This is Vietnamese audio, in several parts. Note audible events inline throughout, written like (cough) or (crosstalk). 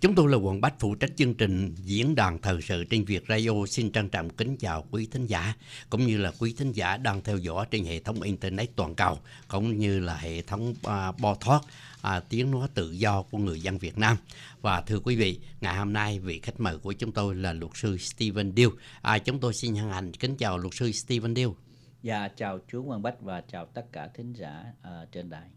Chúng tôi là Quận Bách phụ trách chương trình diễn đàn thời sự trên Việt Radio xin trân trọng kính chào quý thính giả cũng như là quý thính giả đang theo dõi trên hệ thống internet toàn cầu cũng như là hệ thống uh, bo thoát à, tiếng nói tự do của người dân Việt Nam. Và thưa quý vị, ngày hôm nay vị khách mời của chúng tôi là luật sư Stephen Deal. À, chúng tôi xin hân hạnh kính chào luật sư Stephen Deal. Dạ, chào chú Quang Bách và chào tất cả thính giả uh, trên đài.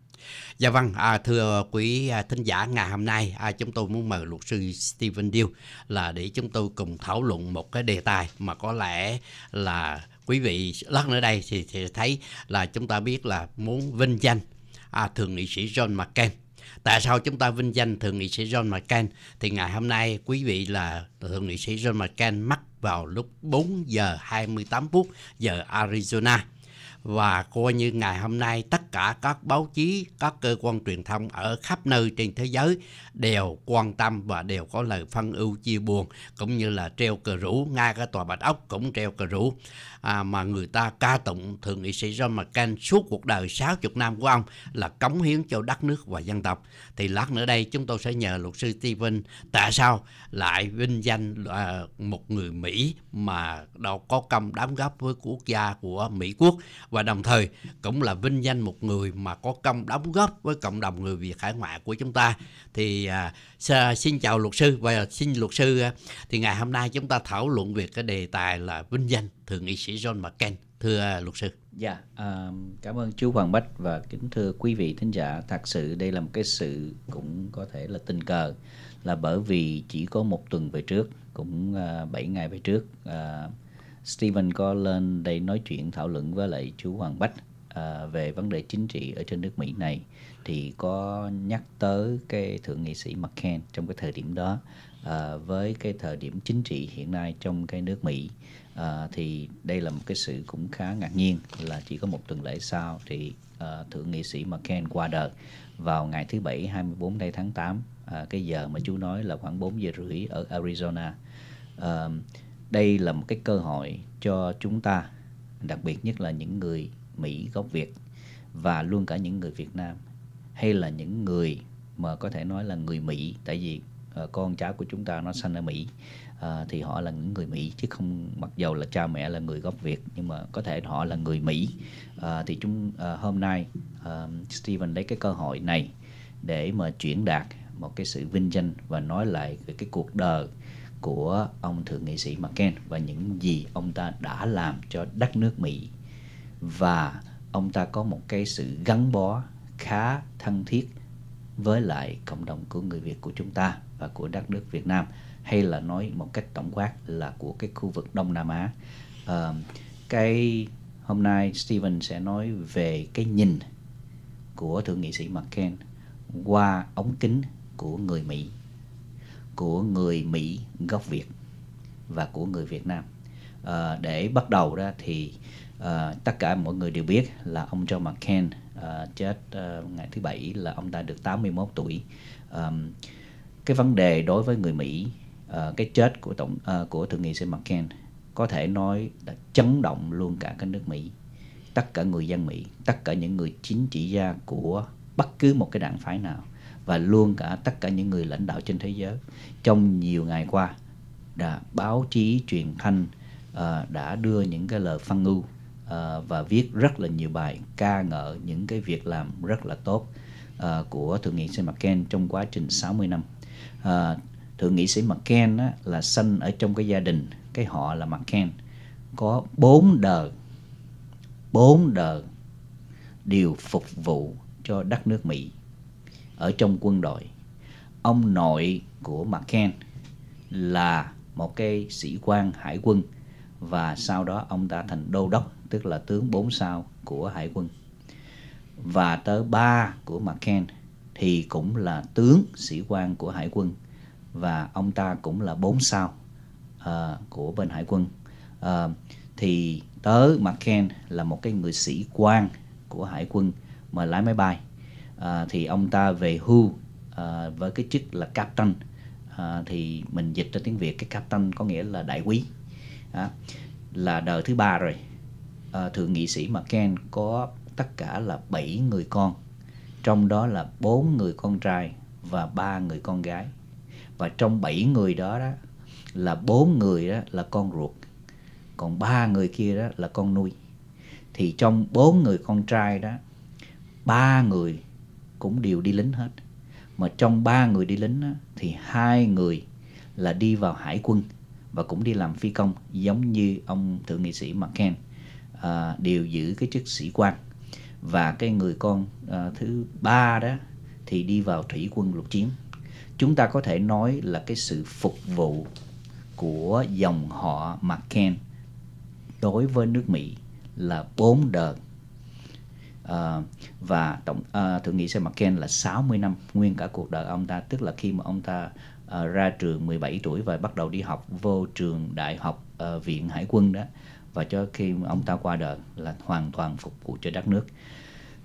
Dạ vâng, à, thưa quý à, thính giả, ngày hôm nay à, chúng tôi muốn mời luật sư Steven Deal là để chúng tôi cùng thảo luận một cái đề tài mà có lẽ là quý vị lát nữa đây thì, thì thấy là chúng ta biết là muốn vinh danh à, thượng nghị sĩ John McCain. Tại sao chúng ta vinh danh thượng nghị sĩ John McCain? Thì ngày hôm nay quý vị là thượng nghị sĩ John McCain mắc vào lúc 4 giờ 28 phút giờ Arizona và coi như ngày hôm nay tất cả các báo chí, các cơ quan truyền thông ở khắp nơi trên thế giới đều quan tâm và đều có lời phân ưu chia buồn cũng như là treo cờ rủ. Ngay cái tòa bạch ốc cũng treo cờ rủ. À, mà người ta ca tụng thượng nghị sĩ John McCain suốt cuộc đời 60 năm của ông là cống hiến cho đất nước và dân tộc. Thì lát nữa đây chúng tôi sẽ nhờ luật sư Steven tại sao lại vinh danh à, một người Mỹ mà đâu có công đóng góp với quốc gia của Mỹ quốc và đồng thời cũng là vinh danh một người mà có công đóng góp với cộng đồng người Việt hải ngoại của chúng ta. Thì à, xin chào luật sư. Và xin luật sư à, thì ngày hôm nay chúng ta thảo luận về cái đề tài là vinh danh thượng nghị sĩ John McCain. Thưa à, luật sư. Dạ, à, cảm ơn chú Hoàng Bách và kính thưa quý vị thính giả. Thật sự đây là một cái sự cũng có thể là tình cờ là bởi vì chỉ có một tuần về trước, cũng à, uh, 7 ngày về trước, uh, Stephen có lên đây nói chuyện thảo luận với lại chú Hoàng Bách à, về vấn đề chính trị ở trên nước Mỹ này thì có nhắc tới cái thượng nghị sĩ McCain trong cái thời điểm đó. À, với cái thời điểm chính trị hiện nay trong cái nước Mỹ à, thì đây là một cái sự cũng khá ngạc nhiên là chỉ có một tuần lễ sau thì à, thượng nghị sĩ McCain qua đời vào ngày thứ bảy 24 đây tháng 8 à, cái giờ mà chú nói là khoảng 4 giờ rưỡi ở Arizona. À, đây là một cái cơ hội cho chúng ta đặc biệt nhất là những người Mỹ gốc Việt và luôn cả những người Việt Nam hay là những người mà có thể nói là người Mỹ. Tại vì uh, con cháu của chúng ta nó sinh ở Mỹ uh, thì họ là những người Mỹ chứ không mặc dầu là cha mẹ là người gốc Việt nhưng mà có thể họ là người Mỹ. Uh, thì chúng uh, hôm nay uh, Steven lấy cái cơ hội này để mà chuyển đạt một cái sự vinh danh và nói lại về cái cuộc đời của ông thượng nghị sĩ McCain và những gì ông ta đã làm cho đất nước Mỹ và ông ta có một cái sự gắn bó khá thân thiết với lại cộng đồng của người Việt của chúng ta và của đất nước Việt Nam hay là nói một cách tổng quát là của cái khu vực Đông Nam Á. À, cái hôm nay Steven sẽ nói về cái nhìn của thượng nghị sĩ McCain qua ống kính của người Mỹ của người Mỹ gốc Việt và của người Việt Nam. À, để bắt đầu ra thì à, tất cả mọi người đều biết là ông John McCain à, chết à, ngày thứ bảy là ông ta được 81 tuổi. À, cái vấn đề đối với người Mỹ, à, cái chết của tổng à, của thượng nghị sĩ McCain có thể nói là chấn động luôn cả cái nước Mỹ, tất cả người dân Mỹ, tất cả những người chính trị gia của bất cứ một cái đảng phái nào và luôn cả tất cả những người lãnh đạo trên thế giới. Trong nhiều ngày qua đã báo chí truyền thanh uh, đã đưa những cái lời phân ưu uh, và viết rất là nhiều bài ca ngợi những cái việc làm rất là tốt uh, của thượng nghị sĩ McCain trong quá trình 60 năm. Uh, thượng nghị sĩ McCain á, là sinh ở trong cái gia đình cái họ là McCain có bốn đời bốn đời đều phục vụ cho đất nước Mỹ ở trong quân đội. Ông nội của McCain là một cái sĩ quan hải quân và sau đó ông ta thành đô đốc tức là tướng 4 sao của hải quân. Và tới ba của McCain thì cũng là tướng sĩ quan của hải quân và ông ta cũng là 4 sao uh, của bên hải quân. Uh, thì tới McCain là một cái người sĩ quan của hải quân mà lái máy bay à, thì ông ta về hưu à, với cái chức là captain. À, thì mình dịch ra tiếng việt cái captain có nghĩa là đại quý. À, là đời thứ ba rồi. À, thượng nghị sĩ McCain có tất cả là 7 người con. Trong đó là bốn người con trai và ba người con gái. Và trong 7 người đó đó là bốn người đó là con ruột. Còn ba người kia đó là con nuôi. Thì trong bốn người con trai đó ba người cũng đều đi lính hết. Mà trong ba người đi lính thì hai người là đi vào hải quân và cũng đi làm phi công giống như ông thượng nghị sĩ McCain à, đều giữ cái chức sĩ quan. Và cái người con à, thứ ba đó thì đi vào thủy quân lục chiến. Chúng ta có thể nói là cái sự phục vụ của dòng họ McCain đối với nước Mỹ là bốn đợt à, và tổng ờ, à, thượng nghị sĩ McCain là 60 năm nguyên cả cuộc đời ông ta tức là khi mà ông ta à, ra trường 17 tuổi và bắt đầu đi học vô trường đại học à, viện hải quân đó và cho khi mà ông ta qua đời là hoàn toàn phục vụ cho đất nước.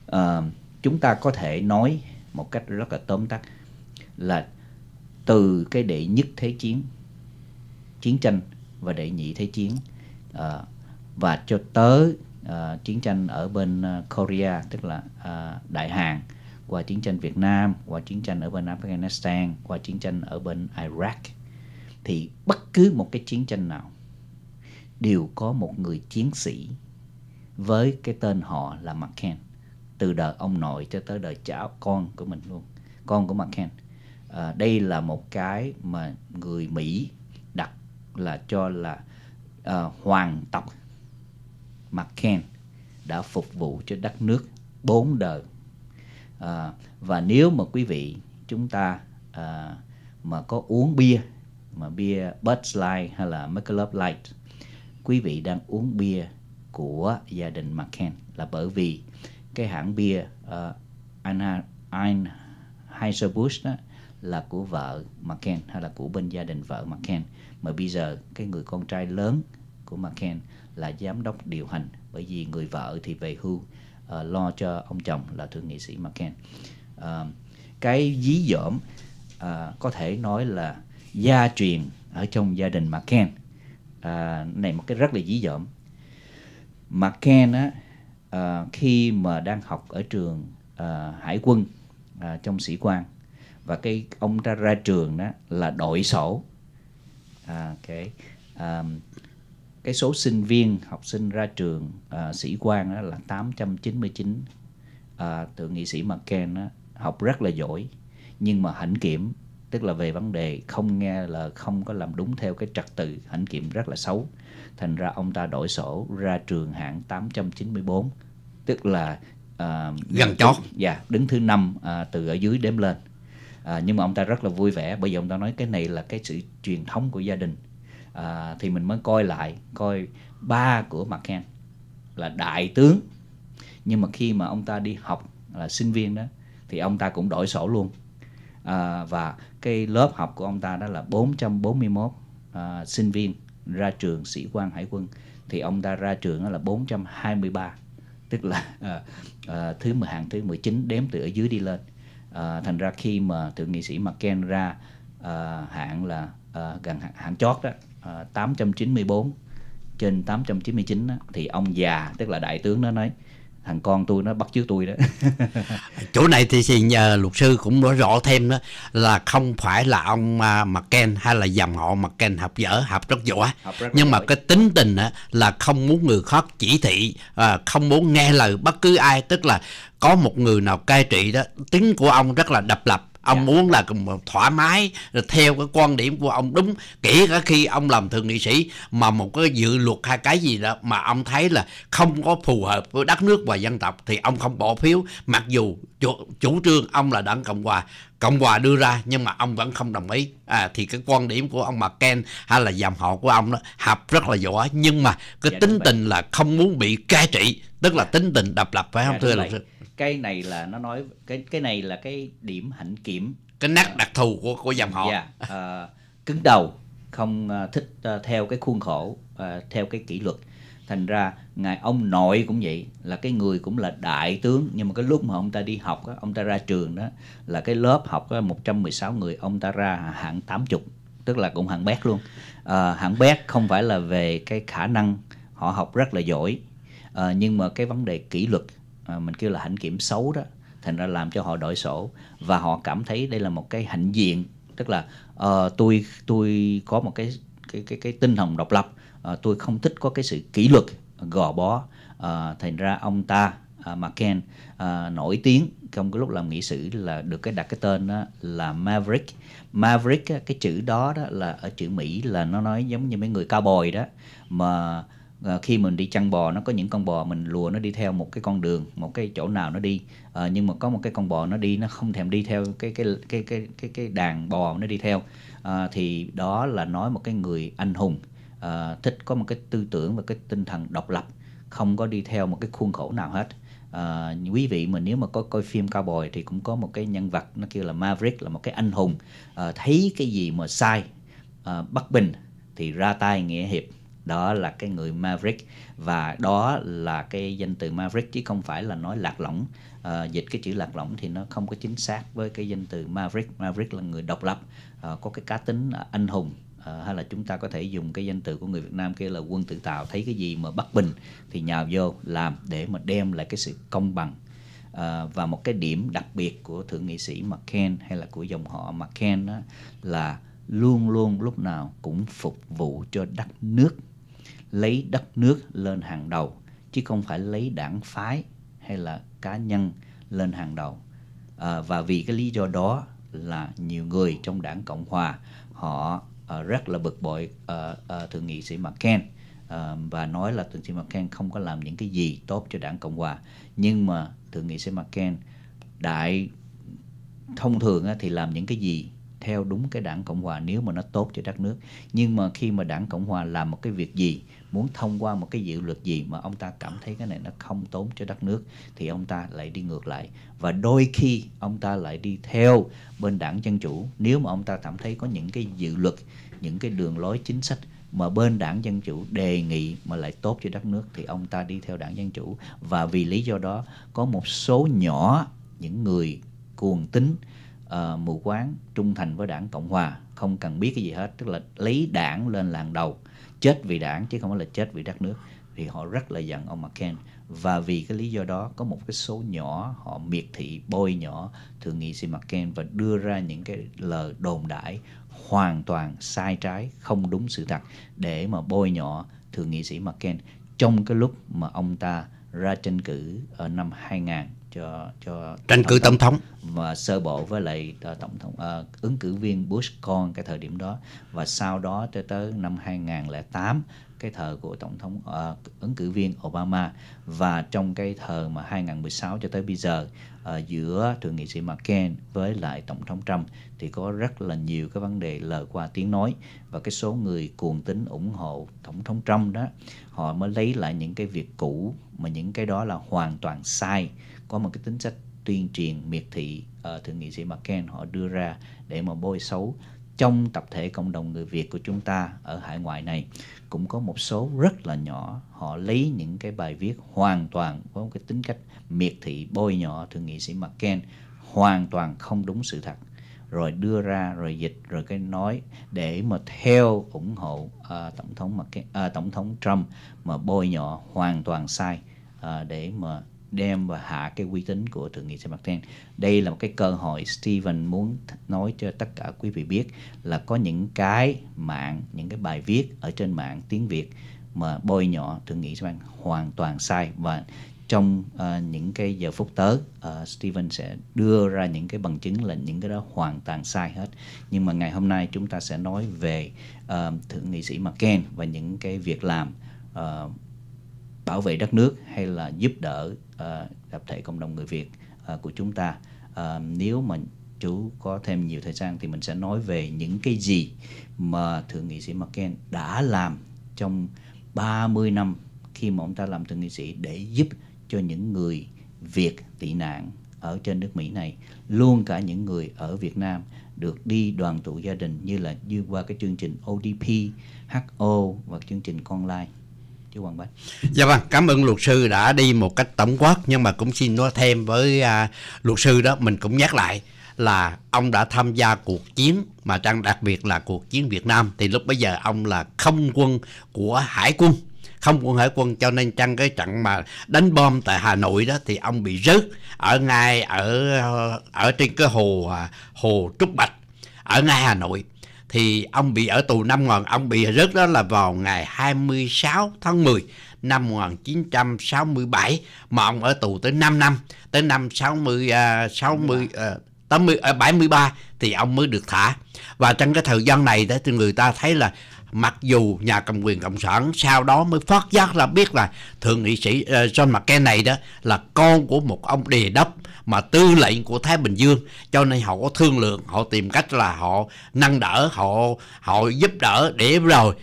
À, chúng ta có thể nói một cách rất là tóm tắt là từ cái đệ nhất thế chiến chiến tranh và đệ nhị thế chiến à, và cho tới uh, chiến tranh ở bên à, Korea tức là uh, Đại Hàn qua chiến tranh Việt Nam qua chiến tranh ở bên Afghanistan qua chiến tranh ở bên Iraq. Thì bất cứ một cái chiến tranh nào đều có một người chiến sĩ với cái tên họ là McCain. Từ đời ông nội cho tới đời cháu con của mình luôn con của McCain. À, đây là một cái mà người Mỹ đặt là cho là uh, hoàng tộc McCain đã phục vụ cho đất nước bốn đời. À, và nếu mà quý vị chúng ta à, mà có uống bia mà bia Bud Light hay là Michelob Light quý vị đang uống bia của gia đình McCain là bởi vì cái hãng bia uh, Anheuser-Busch đó là của vợ McCain hay là của bên gia đình vợ McCain mà bây giờ cái người con trai lớn của McCain là giám đốc điều hành bởi vì người vợ thì về hưu uh, lo cho ông chồng là thượng nghị sĩ McCain uh, ờ, cái dí dỏm uh, có thể nói là gia truyền ở trong gia đình McCain uh, này một cái rất là dí dỏm. McCain á uh, khi mà đang học ở trường uh, hải quân uh, trong sĩ quan và cái ông ra ra trường đó là đội sổ. À, cái um, cái số sinh viên học sinh ra trường à, sĩ quan đó là 899 à, thượng nghị sĩ McCain đó, học rất là giỏi nhưng mà hãnh kiểm tức là về vấn đề không nghe là không có làm đúng theo cái trật tự hãnh kiểm rất là xấu. Thành ra ông ta đổi sổ ra trường hạng 894 tức là à, gần chót. dạ đứng thứ năm à, từ ở dưới đếm lên. À, nhưng mà ông ta rất là vui vẻ bởi vì ông ta nói cái này là cái sự truyền thống của gia đình à, thì mình mới coi lại coi ba của McCain là đại tướng. Nhưng mà khi mà ông ta đi học là sinh viên đó thì ông ta cũng đổi sổ luôn. À, và cái lớp học của ông ta đó là 441 à, sinh viên ra trường sĩ quan hải quân. Thì ông ta ra trường đó là 423 tức là à, à, thứ mười hạng thứ 19 đếm từ ở dưới đi lên. À, thành ra khi mà thượng nghị sĩ McCain ra à, hạng là à, gần hạng chót đó 894 trên 899 á, thì ông già tức là đại tướng nó nói thằng con tôi nó bắt chước tôi đó. (laughs) Chỗ này thì, thì nhờ luật sư cũng nói rõ thêm đó là không phải là ông uh, McCain hay là dòng họ McCain học dở học rất giỏi. Nhưng mà cái tính tình á, là không muốn người khác chỉ thị uh, không muốn nghe lời bất cứ ai. Tức là có một người nào cai trị đó tính của ông rất là độc lập ông yeah. Dạ. muốn là thoải mái theo cái quan điểm của ông đúng. Kể cả khi ông làm thượng nghị sĩ mà một cái dự luật hay cái gì đó mà ông thấy là không có phù hợp với đất nước và dân tộc thì ông không bỏ phiếu. Mặc dù chủ, chủ trương ông là đảng cộng hòa cộng hòa đưa ra nhưng mà ông vẫn không đồng ý. À, thì cái quan điểm của ông McCain hay là dòng họ của ông đó hợp rất là giỏi. Nhưng mà cái dạ, tính tình là không muốn bị cai trị tức là tính tình độc lập phải không dạ, thưa luật sư cái này là nó nói cái cái này là cái điểm hạnh kiểm. Cái nét đặc thù của của dòng họ. Yeah, dạ, uh, cứng đầu không uh, thích uh, theo cái khuôn khổ uh, theo cái kỷ luật. Thành ra ngài ông nội cũng vậy là cái người cũng là đại tướng. Nhưng mà cái lúc mà ông ta đi học đó, ông ta ra trường đó là cái lớp học đó, 116 người ông ta ra hạng 80 tức là cũng hạng bét luôn. À, hạng bét không phải là về cái khả năng họ học rất là giỏi. À, nhưng mà cái vấn đề kỷ luật à, mình kêu là hạnh kiểm xấu đó. Thành ra làm cho họ đổi sổ. Và họ cảm thấy đây là một cái hạnh diện. Tức là uh, tôi tôi có một cái cái cái cái tinh thần độc lập. Uh, tôi không thích có cái sự kỷ luật gò bó. Uh, thành ra ông ta uh, McCain uh, nổi tiếng trong cái lúc làm nghị sự là được cái đặt cái tên đó là Maverick. Maverick cái chữ đó đó là ở chữ Mỹ là nó nói giống như mấy người cao bồi đó. Mà à, khi mình đi chăn bò nó có những con bò mình lùa nó đi theo một cái con đường một cái chỗ nào nó đi. À, nhưng mà có một cái con bò nó đi nó không thèm đi theo cái cái cái cái cái cái đàn bò nó đi theo. À, thì đó là nói một cái người anh hùng à, thích có một cái tư tưởng và cái tinh thần độc lập không có đi theo một cái khuôn khổ nào hết. À, quý vị mà nếu mà có coi phim cao bồi thì cũng có một cái nhân vật nó kêu là Maverick là một cái anh hùng. À, thấy cái gì mà sai à, bất bình thì ra tay nghĩa hiệp đó là cái người Maverick. Và đó là cái danh từ Maverick chứ không phải là nói lạc lõng. À, dịch cái chữ lạc lõng thì nó không có chính xác với cái danh từ Maverick. Maverick là người độc lập à, có cái cá tính ờ, anh hùng. À, hay là chúng ta có thể dùng cái danh từ của người Việt Nam kia là quân tự tạo. Thấy cái gì mà bất bình thì nhào vô làm để mà đem lại cái sự công bằng. À, và một cái điểm đặc biệt của thượng nghị sĩ McCain hay là của dòng họ McCain đó là luôn luôn lúc nào cũng phục vụ cho đất nước lấy đất nước lên hàng đầu chứ không phải lấy đảng phái hay là cá nhân lên hàng đầu. À, và vì cái lý do đó là nhiều người trong đảng cộng hòa họ uh, rất là bực bội uh, uh, thượng nghị sĩ McCain. Uh, và nói là thượng nghị sĩ McCain không có làm những cái gì tốt cho đảng cộng hòa. Nhưng mà thượng nghị sĩ McCain đại thông thường thì làm những cái gì theo đúng cái đảng cộng hòa nếu mà nó tốt cho đất nước. Nhưng mà khi mà đảng cộng hòa làm một cái việc gì, muốn thông qua một cái dự luật gì mà ông ta cảm thấy cái này nó không tốn cho đất nước, thì ông ta lại đi ngược lại. Và đôi khi ông ta lại đi theo bên đảng dân chủ. Nếu mà ông ta cảm thấy có những cái dự luật, những cái đường lối chính sách mà bên đảng dân chủ đề nghị mà lại tốt cho đất nước, thì ông ta đi theo đảng dân chủ. Và vì lý do đó, có một số nhỏ, những người cuồng tín uh, mù quáng trung thành với đảng cộng hòa không cần biết cái gì hết tức là lấy đảng lên làng đầu chết vì đảng chứ không phải là chết vì đất nước. Thì họ rất là giận ông McCain. Và vì cái lý do đó có một cái số nhỏ họ miệt thị bôi nhỏ thượng nghị sĩ McCain và đưa ra những cái lời đồn đại hoàn toàn sai trái không đúng sự thật để mà bôi nhỏ thượng nghị sĩ McCain. Trong cái lúc mà ông ta ra tranh cử ở năm 2000 cho cho tranh cử tổng thống và sơ bộ với lại uh, tổng thống uh, ứng cử viên Bush con cái thời điểm đó. Và sau đó cho tới năm 2008 cái thời của tổng thống uh, ứng cử viên Obama. Và trong cái thời mà 2016 cho tới bây giờ uh, giữa thượng nghị sĩ McCain với lại tổng thống Trump thì có rất là nhiều cái vấn đề lời qua tiếng nói. Và cái số người cuồng tín ủng hộ tổng thống Trump đó họ mới lấy lại những cái việc cũ mà những cái đó là hoàn toàn sai có một cái tính sách tuyên truyền miệt thị uh, thượng nghị sĩ McCain họ đưa ra để mà bôi xấu trong tập thể cộng đồng người Việt của chúng ta ở hải ngoại này. Cũng có một số rất là nhỏ họ lấy những cái bài viết hoàn toàn có một cái tính cách miệt thị bôi nhọ thượng nghị sĩ McCain hoàn toàn không đúng sự thật. Rồi đưa ra rồi dịch rồi cái nói để mà theo ủng hộ uh, tổng thống McCain, uh, ờ, tổng thống Trump mà bôi nhọ hoàn toàn sai uh, để mà đem và hạ cái uy tín của thượng nghị sĩ Martin. Đây là một cái cơ hội Steven muốn nói cho tất cả quý vị biết là có những cái mạng, những cái bài viết ở trên mạng tiếng Việt mà bôi nhọ thượng nghị sĩ hoàn toàn sai và trong uh, những cái giờ phút tới uh, Steven sẽ đưa ra những cái bằng chứng là những cái đó hoàn toàn sai hết nhưng mà ngày hôm nay chúng ta sẽ nói về uh, thượng nghị sĩ McCain và những cái việc làm uh, bảo vệ đất nước hay là giúp đỡ uh, tập thể cộng đồng người Việt uh, của chúng ta. Uh, nếu mà chú có thêm nhiều thời gian thì mình sẽ nói về những cái gì mà thượng nghị sĩ McCain đã làm trong 30 năm khi mà ông ta làm thượng nghị sĩ để giúp cho những người Việt tị nạn ở trên nước Mỹ này. Luôn cả những người ở Việt Nam được đi đoàn tụ gia đình như là như qua cái chương trình ODP, HO và chương trình Con Lai chú Hoàng Bách. Dạ vâng, cảm ơn luật sư đã đi một cách tổng quát nhưng mà cũng xin nói thêm với uh, luật sư đó mình cũng nhắc lại là ông đã tham gia cuộc chiến mà trang đặc biệt là cuộc chiến Việt Nam thì lúc bây giờ ông là không quân của hải quân không quân hải quân cho nên trong cái trận mà đánh bom tại Hà Nội đó thì ông bị rớt ở ngay ở ờ, ở trên cái hồ à, hồ Trúc Bạch ở ngay Hà Nội thì ông bị ở tù năm ngàn ông bị rớt đó là vào ngày 26 tháng 10 năm 1967 mà ông ở tù tới 5 năm. Tới năm 60 uh, 60 uh, 80 uh, 73 thì ông mới được thả. Và trong cái thời gian này đó thì người ta thấy là mặc dù nhà cầm quyền cộng sản sau đó mới phát giác ra biết là thượng nghị sĩ uh, John McCain này đó là con của một ông đề đốc mà tư lệnh của Thái Bình Dương cho nên họ có thương lượng họ tìm cách là họ nâng đỡ họ họ giúp đỡ để rồi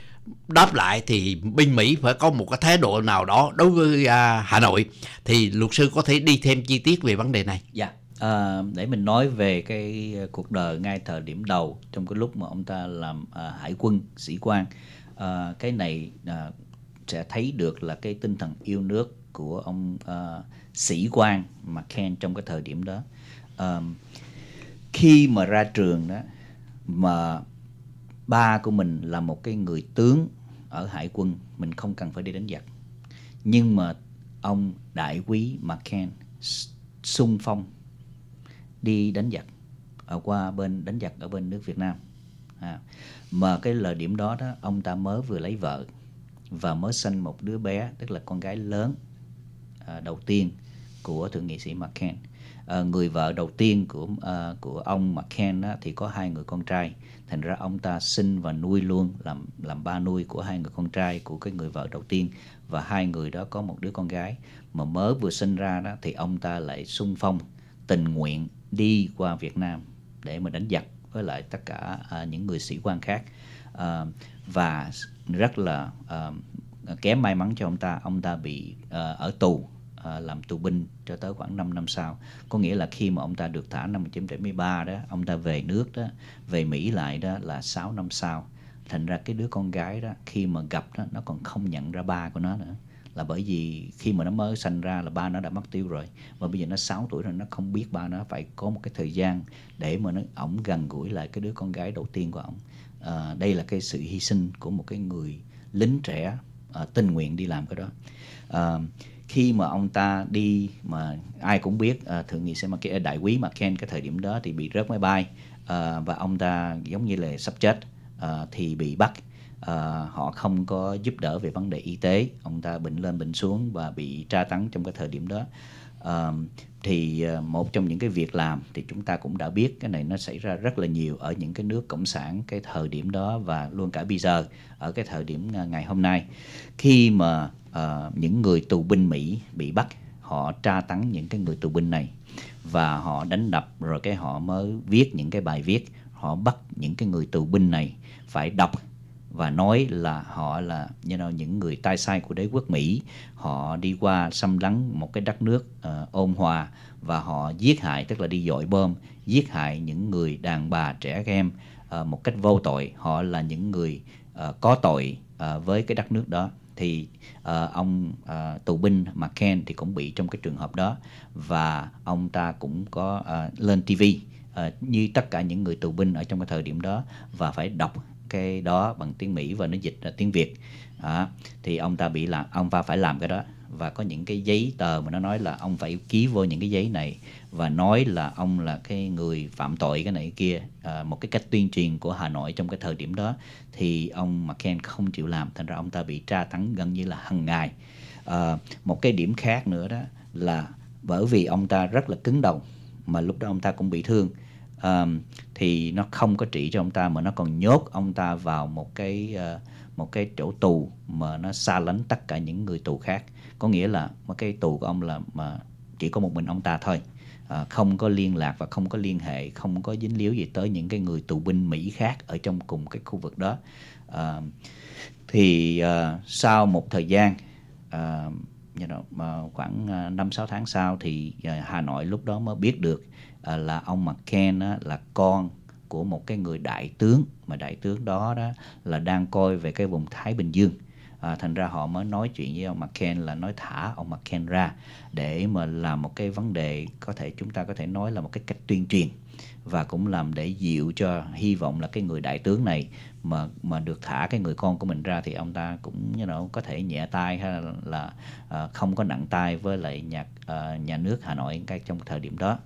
đáp lại thì binh Mỹ phải có một cái thái độ nào đó đối với uh, Hà Nội thì luật sư có thể đi thêm chi tiết về vấn đề này. Dạ. Yeah. À, để mình nói về cái ờ, cuộc đời ngay thời điểm đầu trong cái lúc mà ông ta làm à, hải quân sĩ quan. À, cái này à, sẽ thấy được là cái tinh thần yêu nước của ông à, sĩ quan McCain trong cái thời điểm đó. À, khi mà ra trường đó mà ba của mình là một cái người tướng ở hải quân mình không cần phải đi đánh giặc. Nhưng mà ông đại quý McCain sung phong đi đánh giặc ở qua bên đánh giặc ở bên nước Việt Nam. À, mà cái lời điểm đó đó ông ta mới vừa lấy vợ và mới sinh một đứa bé tức là con gái lớn à, đầu tiên của thượng nghị sĩ McCain à, người vợ đầu tiên của à, của ông McCain đó, thì có hai người con trai. Thành ra ông ta sinh và nuôi luôn làm làm ba nuôi của hai người con trai của cái người vợ đầu tiên và hai người đó có một đứa con gái. Mà mới vừa sinh ra đó thì ông ta lại sung phong tình nguyện đi qua Việt Nam để mà đánh giặc với lại tất cả uh, những người sĩ quan khác. Uh, và rất là uh, kém may mắn cho ông ta. Ông ta bị uh, ở tù uh, làm tù binh cho tới khoảng 5 năm sau. Có nghĩa là khi mà ông ta được thả năm 1973 đó ông ta về nước đó về Mỹ lại đó là 6 năm sau. Thành ra cái đứa con gái đó khi mà gặp đó nó còn không nhận ra ba của nó nữa là bởi vì khi mà nó mới sanh ra là ba nó đã mất tiêu rồi. Và bây giờ nó 6 tuổi rồi nó không biết ba nó phải có một cái thời gian để mà nó ổng gần gũi lại cái đứa con gái đầu tiên của ổng. À, đây là cái sự hy sinh của một cái người lính trẻ à, tình nguyện đi làm cái đó. À, khi mà ông ta đi mà ai cũng biết à, thượng nghị sĩ mà cái đại quý mà Ken cái thời điểm đó thì bị rớt máy bay à, và ông ta giống như là sắp chết à, thì bị bắt à, họ không có giúp đỡ về vấn đề y tế. Ông ta bệnh lên bệnh xuống và bị tra tấn trong cái thời điểm đó. À, thì ờ, một trong những cái việc làm thì chúng ta cũng đã biết cái này nó xảy ra rất là nhiều ở những cái nước cộng sản cái thời điểm đó và luôn cả bây giờ ở cái thời điểm ngày hôm nay. Khi mà uh, những người tù binh Mỹ bị bắt họ tra tấn những cái người tù binh này và họ đánh đập rồi cái họ mới viết những cái bài viết họ bắt những cái người tù binh này phải đọc và nói là họ là you know, những người tay sai của đế quốc Mỹ. Họ đi qua xâm lấn một cái đất nước uh, ôn hòa và họ giết hại tức là đi dội bom giết hại những người đàn bà trẻ em uh, một cách vô tội. Họ là những người uh, có tội uh, với cái đất nước đó. Thì uh, ông uh, tù binh McCain thì cũng bị trong cái trường hợp đó. Và ông ta cũng có uh, lên TV uh, như tất cả những người tù binh ở trong cái thời điểm đó. Và phải đọc cái đó bằng tiếng Mỹ và nó dịch ra tiếng Việt. À, thì ông ta bị làm ông ta phải làm cái đó. Và có những cái giấy tờ mà nó nói là ông phải ký vô những cái giấy này và nói là ông là cái người phạm tội cái này cái kia à, một cái cách tuyên truyền của Hà Nội trong cái thời điểm đó. Thì ông McCain không chịu làm thành ra ông ta bị tra tấn gần như là hằng ngày. À, một cái điểm khác nữa đó là bởi vì ông ta rất là cứng đầu mà lúc đó ông ta cũng bị thương um, thì nó không có trị cho ông ta mà nó còn nhốt ông ta vào một cái uh, một cái chỗ tù mà nó xa lánh tất cả những người tù khác. Có nghĩa là một cái tù của ông là mà chỉ có một mình ông ta thôi. À, không có liên lạc và không có liên hệ không có dính líu gì tới những cái người tù binh Mỹ khác ở trong cùng cái khu vực đó. À, thì à, sau một thời gian à, you know, khoảng năm sáu tháng sau thì Hà Nội lúc đó mới biết được à, là ông McCain á, là con của một cái người đại tướng. Mà đại tướng đó đó là đang coi về cái vùng Thái Bình Dương. À, thành ra họ mới nói chuyện với ông McCain là nói thả ông McCain ra để mà làm một cái vấn đề có thể chúng ta có thể nói là một cái cách tuyên truyền và cũng làm để dịu cho hy vọng là cái người đại tướng này mà mà được thả cái người con của mình ra thì ông ta cũng như know, có thể nhẹ tay hay là, là uh, không có nặng tay với lại nhà uh, nhà nước Hà Nội ngay trong thời điểm đó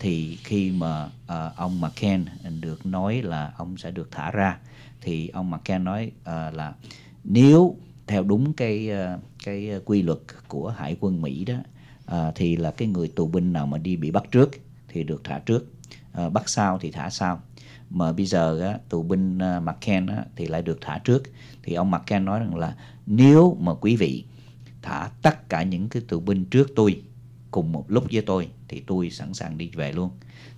thì khi mà uh, ông McCain được nói là ông sẽ được thả ra thì ông McCain nói uh, là nếu theo đúng cái uh, cái quy luật của hải quân Mỹ đó uh, thì là cái người tù binh nào mà đi bị bắt trước thì được thả trước uh, bắt sau thì thả sau. Mà bây giờ uh, tù binh uh, McCain uh, thì lại được thả trước. Thì ông McCain nói rằng là nếu mà quý vị thả tất cả những cái tù binh trước tôi cùng một lúc với tôi thì tôi sẵn sàng đi về luôn.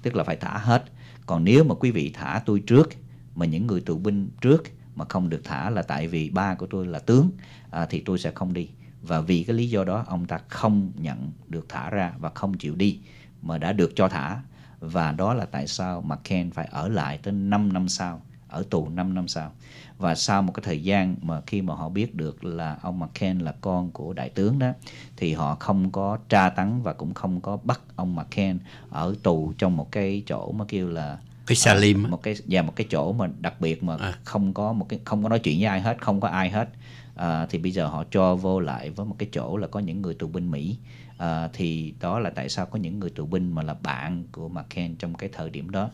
Tức là phải thả hết. Còn nếu mà quý vị thả tôi trước mà những người tù binh trước mà không được thả là tại vì ba của tôi là tướng à, thì tôi sẽ không đi. Và vì cái lý do đó ông ta không nhận được thả ra và không chịu đi mà đã được cho thả. Và đó là tại sao mà Ken phải ở lại tới 5 năm sau ở tù 5 năm sau. Và sau một cái thời gian mà khi mà họ biết được là ông McCain là con của đại tướng đó thì họ không có tra tấn và cũng không có bắt ông McCain ở tù trong một cái chỗ mà kêu là cái Salim uh, một cái và dạ, một cái chỗ mà đặc biệt mà à. không có một cái không có nói chuyện với ai hết không có ai hết. À, thì bây giờ họ cho vô lại với một cái chỗ là có những người tù binh Mỹ. À, thì đó là tại sao có những người tù binh mà là bạn của McCain trong cái thời điểm đó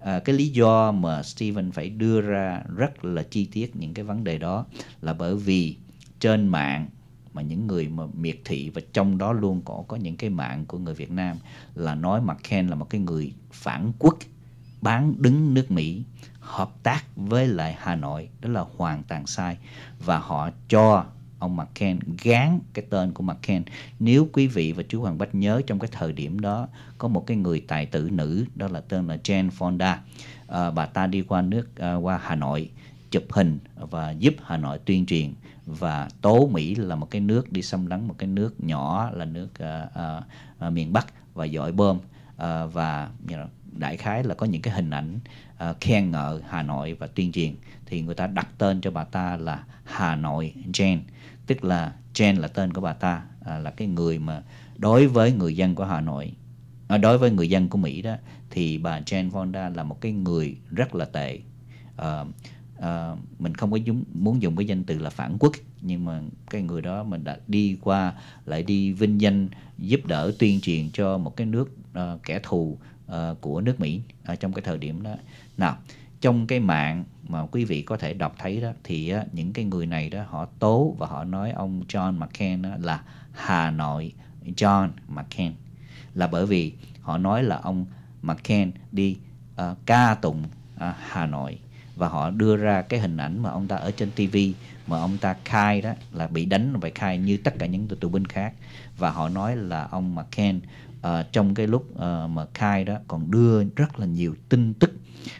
à, cái lý do mà Steven phải đưa ra rất là chi tiết những cái vấn đề đó là bởi vì trên mạng mà những người mà miệt thị và trong đó luôn có có những cái mạng của người Việt Nam là nói McCain là một cái người phản quốc bán đứng nước Mỹ hợp tác với lại Hà Nội. Đó là hoàn toàn sai. Và họ cho ông McCain gán cái tên của McCain nếu quý vị và chú Hoàng Bách nhớ trong cái thời điểm đó có một cái người tài tử nữ đó là tên là Jane Fonda. À, bà ta đi qua nước à, qua Hà Nội chụp hình và giúp Hà Nội tuyên truyền. Và tố Mỹ là một cái nước đi xâm lấn một cái nước nhỏ là nước à, à, à, miền Bắc và giỏi bom. À, và you know, đại khái là có những cái hình ảnh uh, khen ngợi Hà Nội và tuyên truyền. Thì người ta đặt tên cho bà ta là Hà Nội Jane tức là Jane là tên của bà ta à, là cái người mà đối với người dân của Hà Nội. À, đối với người dân của Mỹ đó thì bà Jane Fonda là một cái người rất là tệ. À, à, mình không có dùng, muốn dùng cái danh từ là phản quốc nhưng mà cái người đó mình đã đi qua lại đi vinh danh giúp đỡ tuyên truyền cho một cái nước uh, kẻ thù uh, của nước Mỹ ở trong cái thời điểm đó. Nào trong cái mạng mà quý vị có thể đọc thấy đó thì á, những cái người này đó họ tố và họ nói ông John McCain đó là Hà Nội John McCain. Là bởi vì họ nói là ông McCain đi uh, ca tụng uh, Hà Nội và họ đưa ra cái hình ảnh mà ông ta ở trên TV mà ông ta khai đó là bị đánh và khai như tất cả những tù binh khác. Và họ nói là ông McCain uh, trong cái lúc uh, mà khai đó còn đưa rất là nhiều tin tức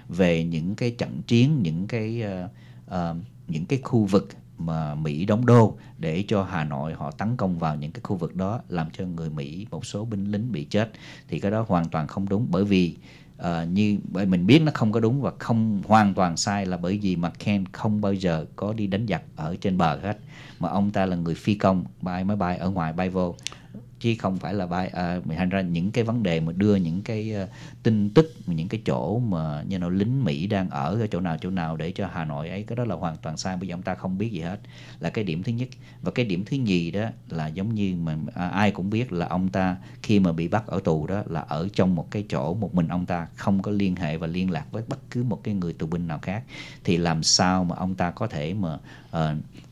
về những cái trận chiến những cái uh, uh, những cái khu vực mà Mỹ đóng đô để cho Hà Nội họ tấn công vào những cái khu vực đó làm cho người Mỹ một số binh lính bị chết thì cái đó hoàn toàn không đúng. Bởi vì uh, như bởi mình biết nó không có đúng và không hoàn toàn sai là bởi vì McCain không bao giờ có đi đánh giặc ở trên bờ hết. Mà ông ta là người phi công bay máy bay ở ngoài bay vô chứ không phải là bài à, thành ra những cái vấn đề mà đưa những cái uh, tin tức những cái chỗ mà như nào lính Mỹ đang ở ở chỗ nào chỗ nào để cho Hà Nội ấy cái đó là hoàn toàn sai. Bây giờ ông ta không biết gì hết. Là cái điểm thứ nhất. Và cái điểm thứ nhì đó là giống như mà à, ai cũng biết là ông ta khi mà bị bắt ở tù đó là ở trong một cái chỗ một mình ông ta không có liên hệ và liên lạc với bất cứ một cái người tù binh nào khác. Thì làm sao mà ông ta có thể mà uh,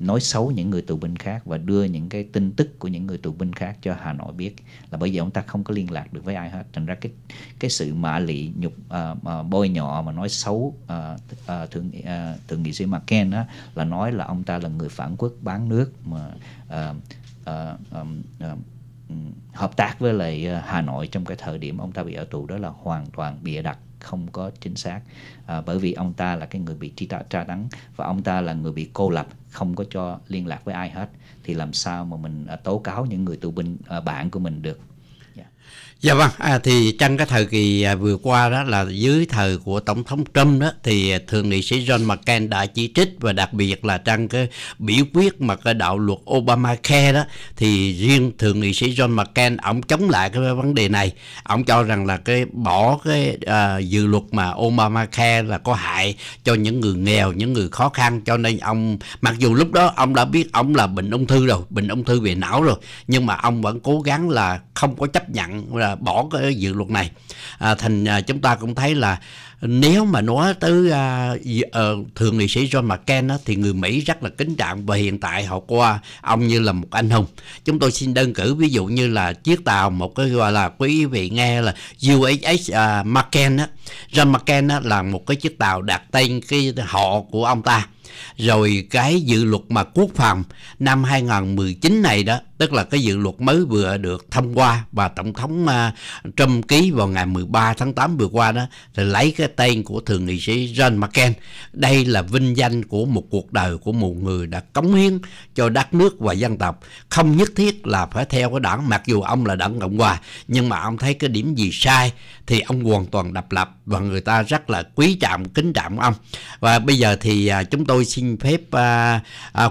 nói xấu những người tù binh khác và đưa những cái tin tức của những người tù binh khác cho Hà Nội biết là bởi vì ông ta không có liên lạc được với ai hết. Thành ra cái cái sự mạ lị nhục uh, uh, bôi nhọ mà nói xấu uh, uh, thượng uh, thượng nghị sĩ McCain đó là nói là ông ta là người phản quốc bán nước mà uh, uh, um, uh, hợp tác với lại Hà Nội trong cái thời điểm ông ta bị ở tù đó là hoàn toàn bịa đặt không có chính xác à, bởi vì ông ta là cái người bị tra, tra tấn và ông ta là người bị cô lập không có cho liên lạc với ai hết thì làm sao mà mình à, tố cáo những người tù binh à, bạn của mình được. Dạ. Vâng, à, thì trong cái thời kỳ à, vừa qua đó là dưới thời của Tổng thống Trump đó thì Thượng nghị sĩ John McCain đã chỉ trích và đặc biệt là trong cái biểu quyết mà cái đạo luật Obamacare đó thì riêng Thượng nghị sĩ John McCain ông chống lại cái vấn đề này. Ông cho rằng là cái bỏ cái à, dự luật mà Obamacare là có hại cho những người nghèo, những người khó khăn cho nên ông mặc dù lúc đó ông đã biết ông là bệnh ung thư rồi, bệnh ung thư về não rồi nhưng mà ông vẫn cố gắng là không có chấp nhận là bỏ cái dự luật này. À, thành à, chúng ta cũng thấy là nếu mà nói tới à, à, thượng nghị sĩ John McCain á, thì người Mỹ rất là kính trọng và hiện tại họ qua ông như là một anh hùng. Chúng tôi xin đơn cử ví dụ như là chiếc tàu một cái gọi là quý vị nghe là USS à, McCain á. John McCain á, là một cái chiếc tàu đặt tên cái họ của ông ta. Rồi cái dự luật mà quốc phòng năm 2019 này đó tức là cái dự luật mới vừa được thông qua và tổng thống à, Trump ký vào ngày 13 tháng 8 vừa qua đó, thì lấy cái tên của thượng nghị sĩ John McCain. Đây là vinh danh của một cuộc đời của một người đã cống hiến cho đất nước và dân tộc. Không nhất thiết là phải theo cái đảng, mặc dù ông là đảng cộng hòa, nhưng mà ông thấy cái điểm gì sai thì ông hoàn toàn độc lập và người ta rất là quý trọng, kính trọng ông. Và bây giờ thì à, chúng tôi xin phép à,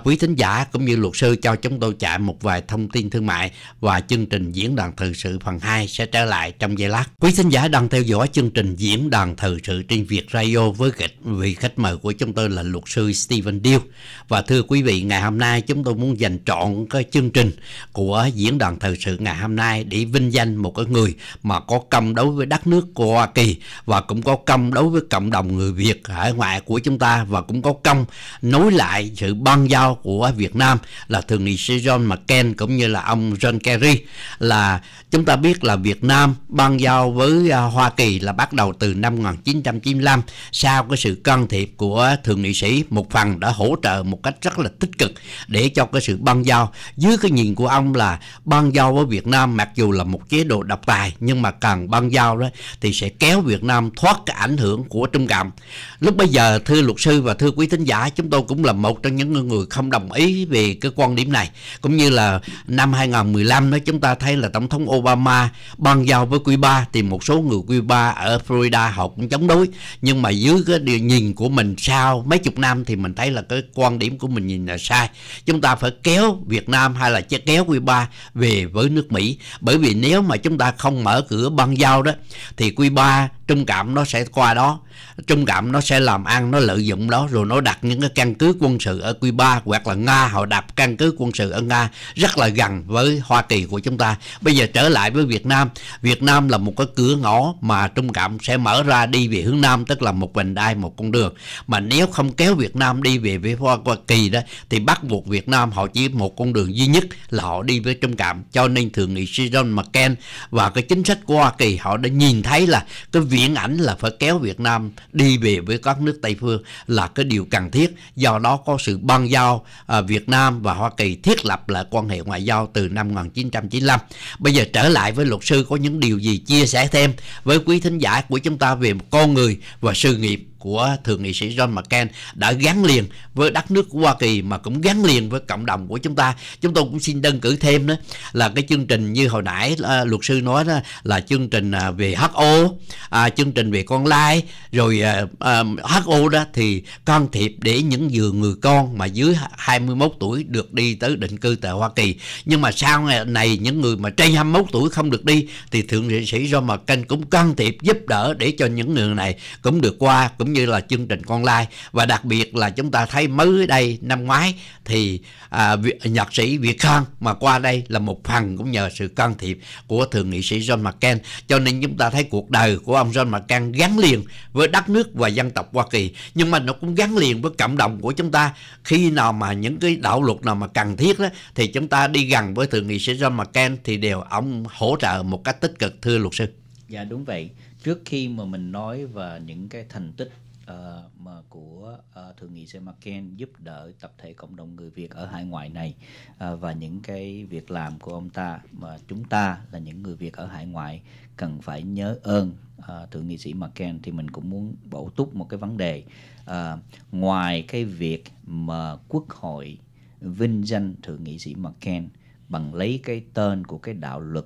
quý thính giả cũng như luật sư cho chúng tôi chạy một vài thông thông tin thương mại và chương trình diễn đàn thời sự phần 2 sẽ trở lại trong giây lát. Quý thính giả đang theo dõi chương trình diễn đàn thời sự trên Việt Radio với kịch vị khách mời của chúng tôi là luật sư Stephen Deal. Và thưa quý vị, ngày hôm nay chúng tôi muốn dành trọn cái chương trình của diễn đàn thời sự ngày hôm nay để vinh danh một cái người mà có công đối với đất nước của Hoa Kỳ và cũng có công đối với cộng đồng người Việt ở ngoại của chúng ta và cũng có công nối lại sự ban giao của Việt Nam là thượng nghị sĩ John McCain cũng như là ông John Kerry, là chúng ta biết là Việt Nam ban giao với à, Hoa Kỳ là bắt đầu từ năm 1995 sau cái sự can thiệp của thượng nghị sĩ, một phần đã hỗ trợ một cách rất là tích cực để cho cái sự ban giao. Dưới cái nhìn của ông là ban giao với Việt Nam mặc dù là một chế độ độc tài, nhưng mà cần ban giao đó thì sẽ kéo Việt Nam thoát cái ảnh hưởng của Trung Cộng. Lúc bây giờ, thưa luật sư và thưa quý thính giả, chúng tôi cũng là một trong những người không đồng ý về cái quan điểm này. Cũng như là năm 2015 đó, chúng ta thấy là tổng thống Obama ban giao với Cuba, thì một số người Cuba ở Florida họ cũng chống đối. Nhưng mà dưới cái điều nhìn của mình sau mấy chục năm thì mình thấy là cái quan điểm của mình nhìn là sai. Chúng ta phải kéo Việt Nam hay là kéo Cuba về với nước Mỹ. Bởi vì nếu mà chúng ta không mở cửa ban giao đó, thì Cuba Trung cảm nó sẽ qua đó. Trung cảm nó sẽ làm ăn, nó lợi dụng đó. Rồi nó đặt những cái căn cứ quân sự ở Cuba hoặc là Nga, họ đặt căn cứ quân sự ở Nga rất là gần với Hoa Kỳ của chúng ta. Bây giờ trở lại với Việt Nam. Việt Nam là một cái cửa ngõ mà Trung Cộng sẽ mở ra đi về hướng Nam tức là một vành đai một con đường. Mà nếu không kéo Việt Nam đi về với Hoa Kỳ đó thì bắt buộc Việt Nam họ chỉ một con đường duy nhất là họ đi với Trung Cộng. Cho nên thượng nghị sĩ John McCain và cái chính sách của Hoa Kỳ họ đã nhìn thấy là cái viễn ảnh là phải kéo Việt Nam đi về với các nước Tây phương là cái điều cần thiết. Do đó có sự ban giao à, Việt Nam và Hoa Kỳ thiết lập lại quan hệ ngoại giao từ năm 1995 bây giờ trở lại với luật sư có những điều gì chia sẻ thêm với quý thính giả của chúng ta về một con người và sự nghiệp của thượng nghị sĩ John McCain đã gắn liền với đất nước của Hoa Kỳ mà cũng gắn liền với cộng đồng của chúng ta. Chúng tôi cũng xin đơn cử thêm đó là cái chương trình như hồi nãy à, luật sư nói đó là chương trình à, về HO à, chương trình về con lai. Rồi à, à, HO đó thì can thiệp để những vừa người con mà dưới 21 tuổi được đi tới định cư tại Hoa Kỳ. Nhưng mà sau này những người mà trên 21 tuổi không được đi thì thượng nghị sĩ John McCain cũng can thiệp giúp đỡ để cho những người này cũng được qua cũng như là chương trình con lai. Và đặc biệt là chúng ta thấy mới đây năm ngoái thì à, nhạc sĩ Việt Khang mà qua đây là một phần cũng nhờ sự can thiệp của thượng nghị sĩ John McCain. Cho nên chúng ta thấy cuộc đời của ông John McCain gắn liền với đất nước và dân tộc Hoa Kỳ. Nhưng mà nó cũng gắn liền với cộng đồng của chúng ta. Khi nào mà những cái đạo luật nào mà cần thiết đó thì chúng ta đi gần với thượng nghị sĩ John McCain thì đều ông hỗ trợ một cách tích cực thưa luật sư. Dạ đúng vậy. Trước khi mà mình nói về những cái thành tích uh, mà của uh, thượng nghị sĩ McCain giúp đỡ tập thể cộng đồng người Việt ở hải ngoại này. Uh, và những cái việc làm của ông ta mà chúng ta là những người Việt ở hải ngoại cần phải nhớ ơn uh, thượng nghị sĩ McCain thì mình cũng muốn bổ túc một cái vấn đề. Uh, ngoài cái việc mà quốc hội vinh danh thượng nghị sĩ McCain bằng lấy cái tên của cái đạo luật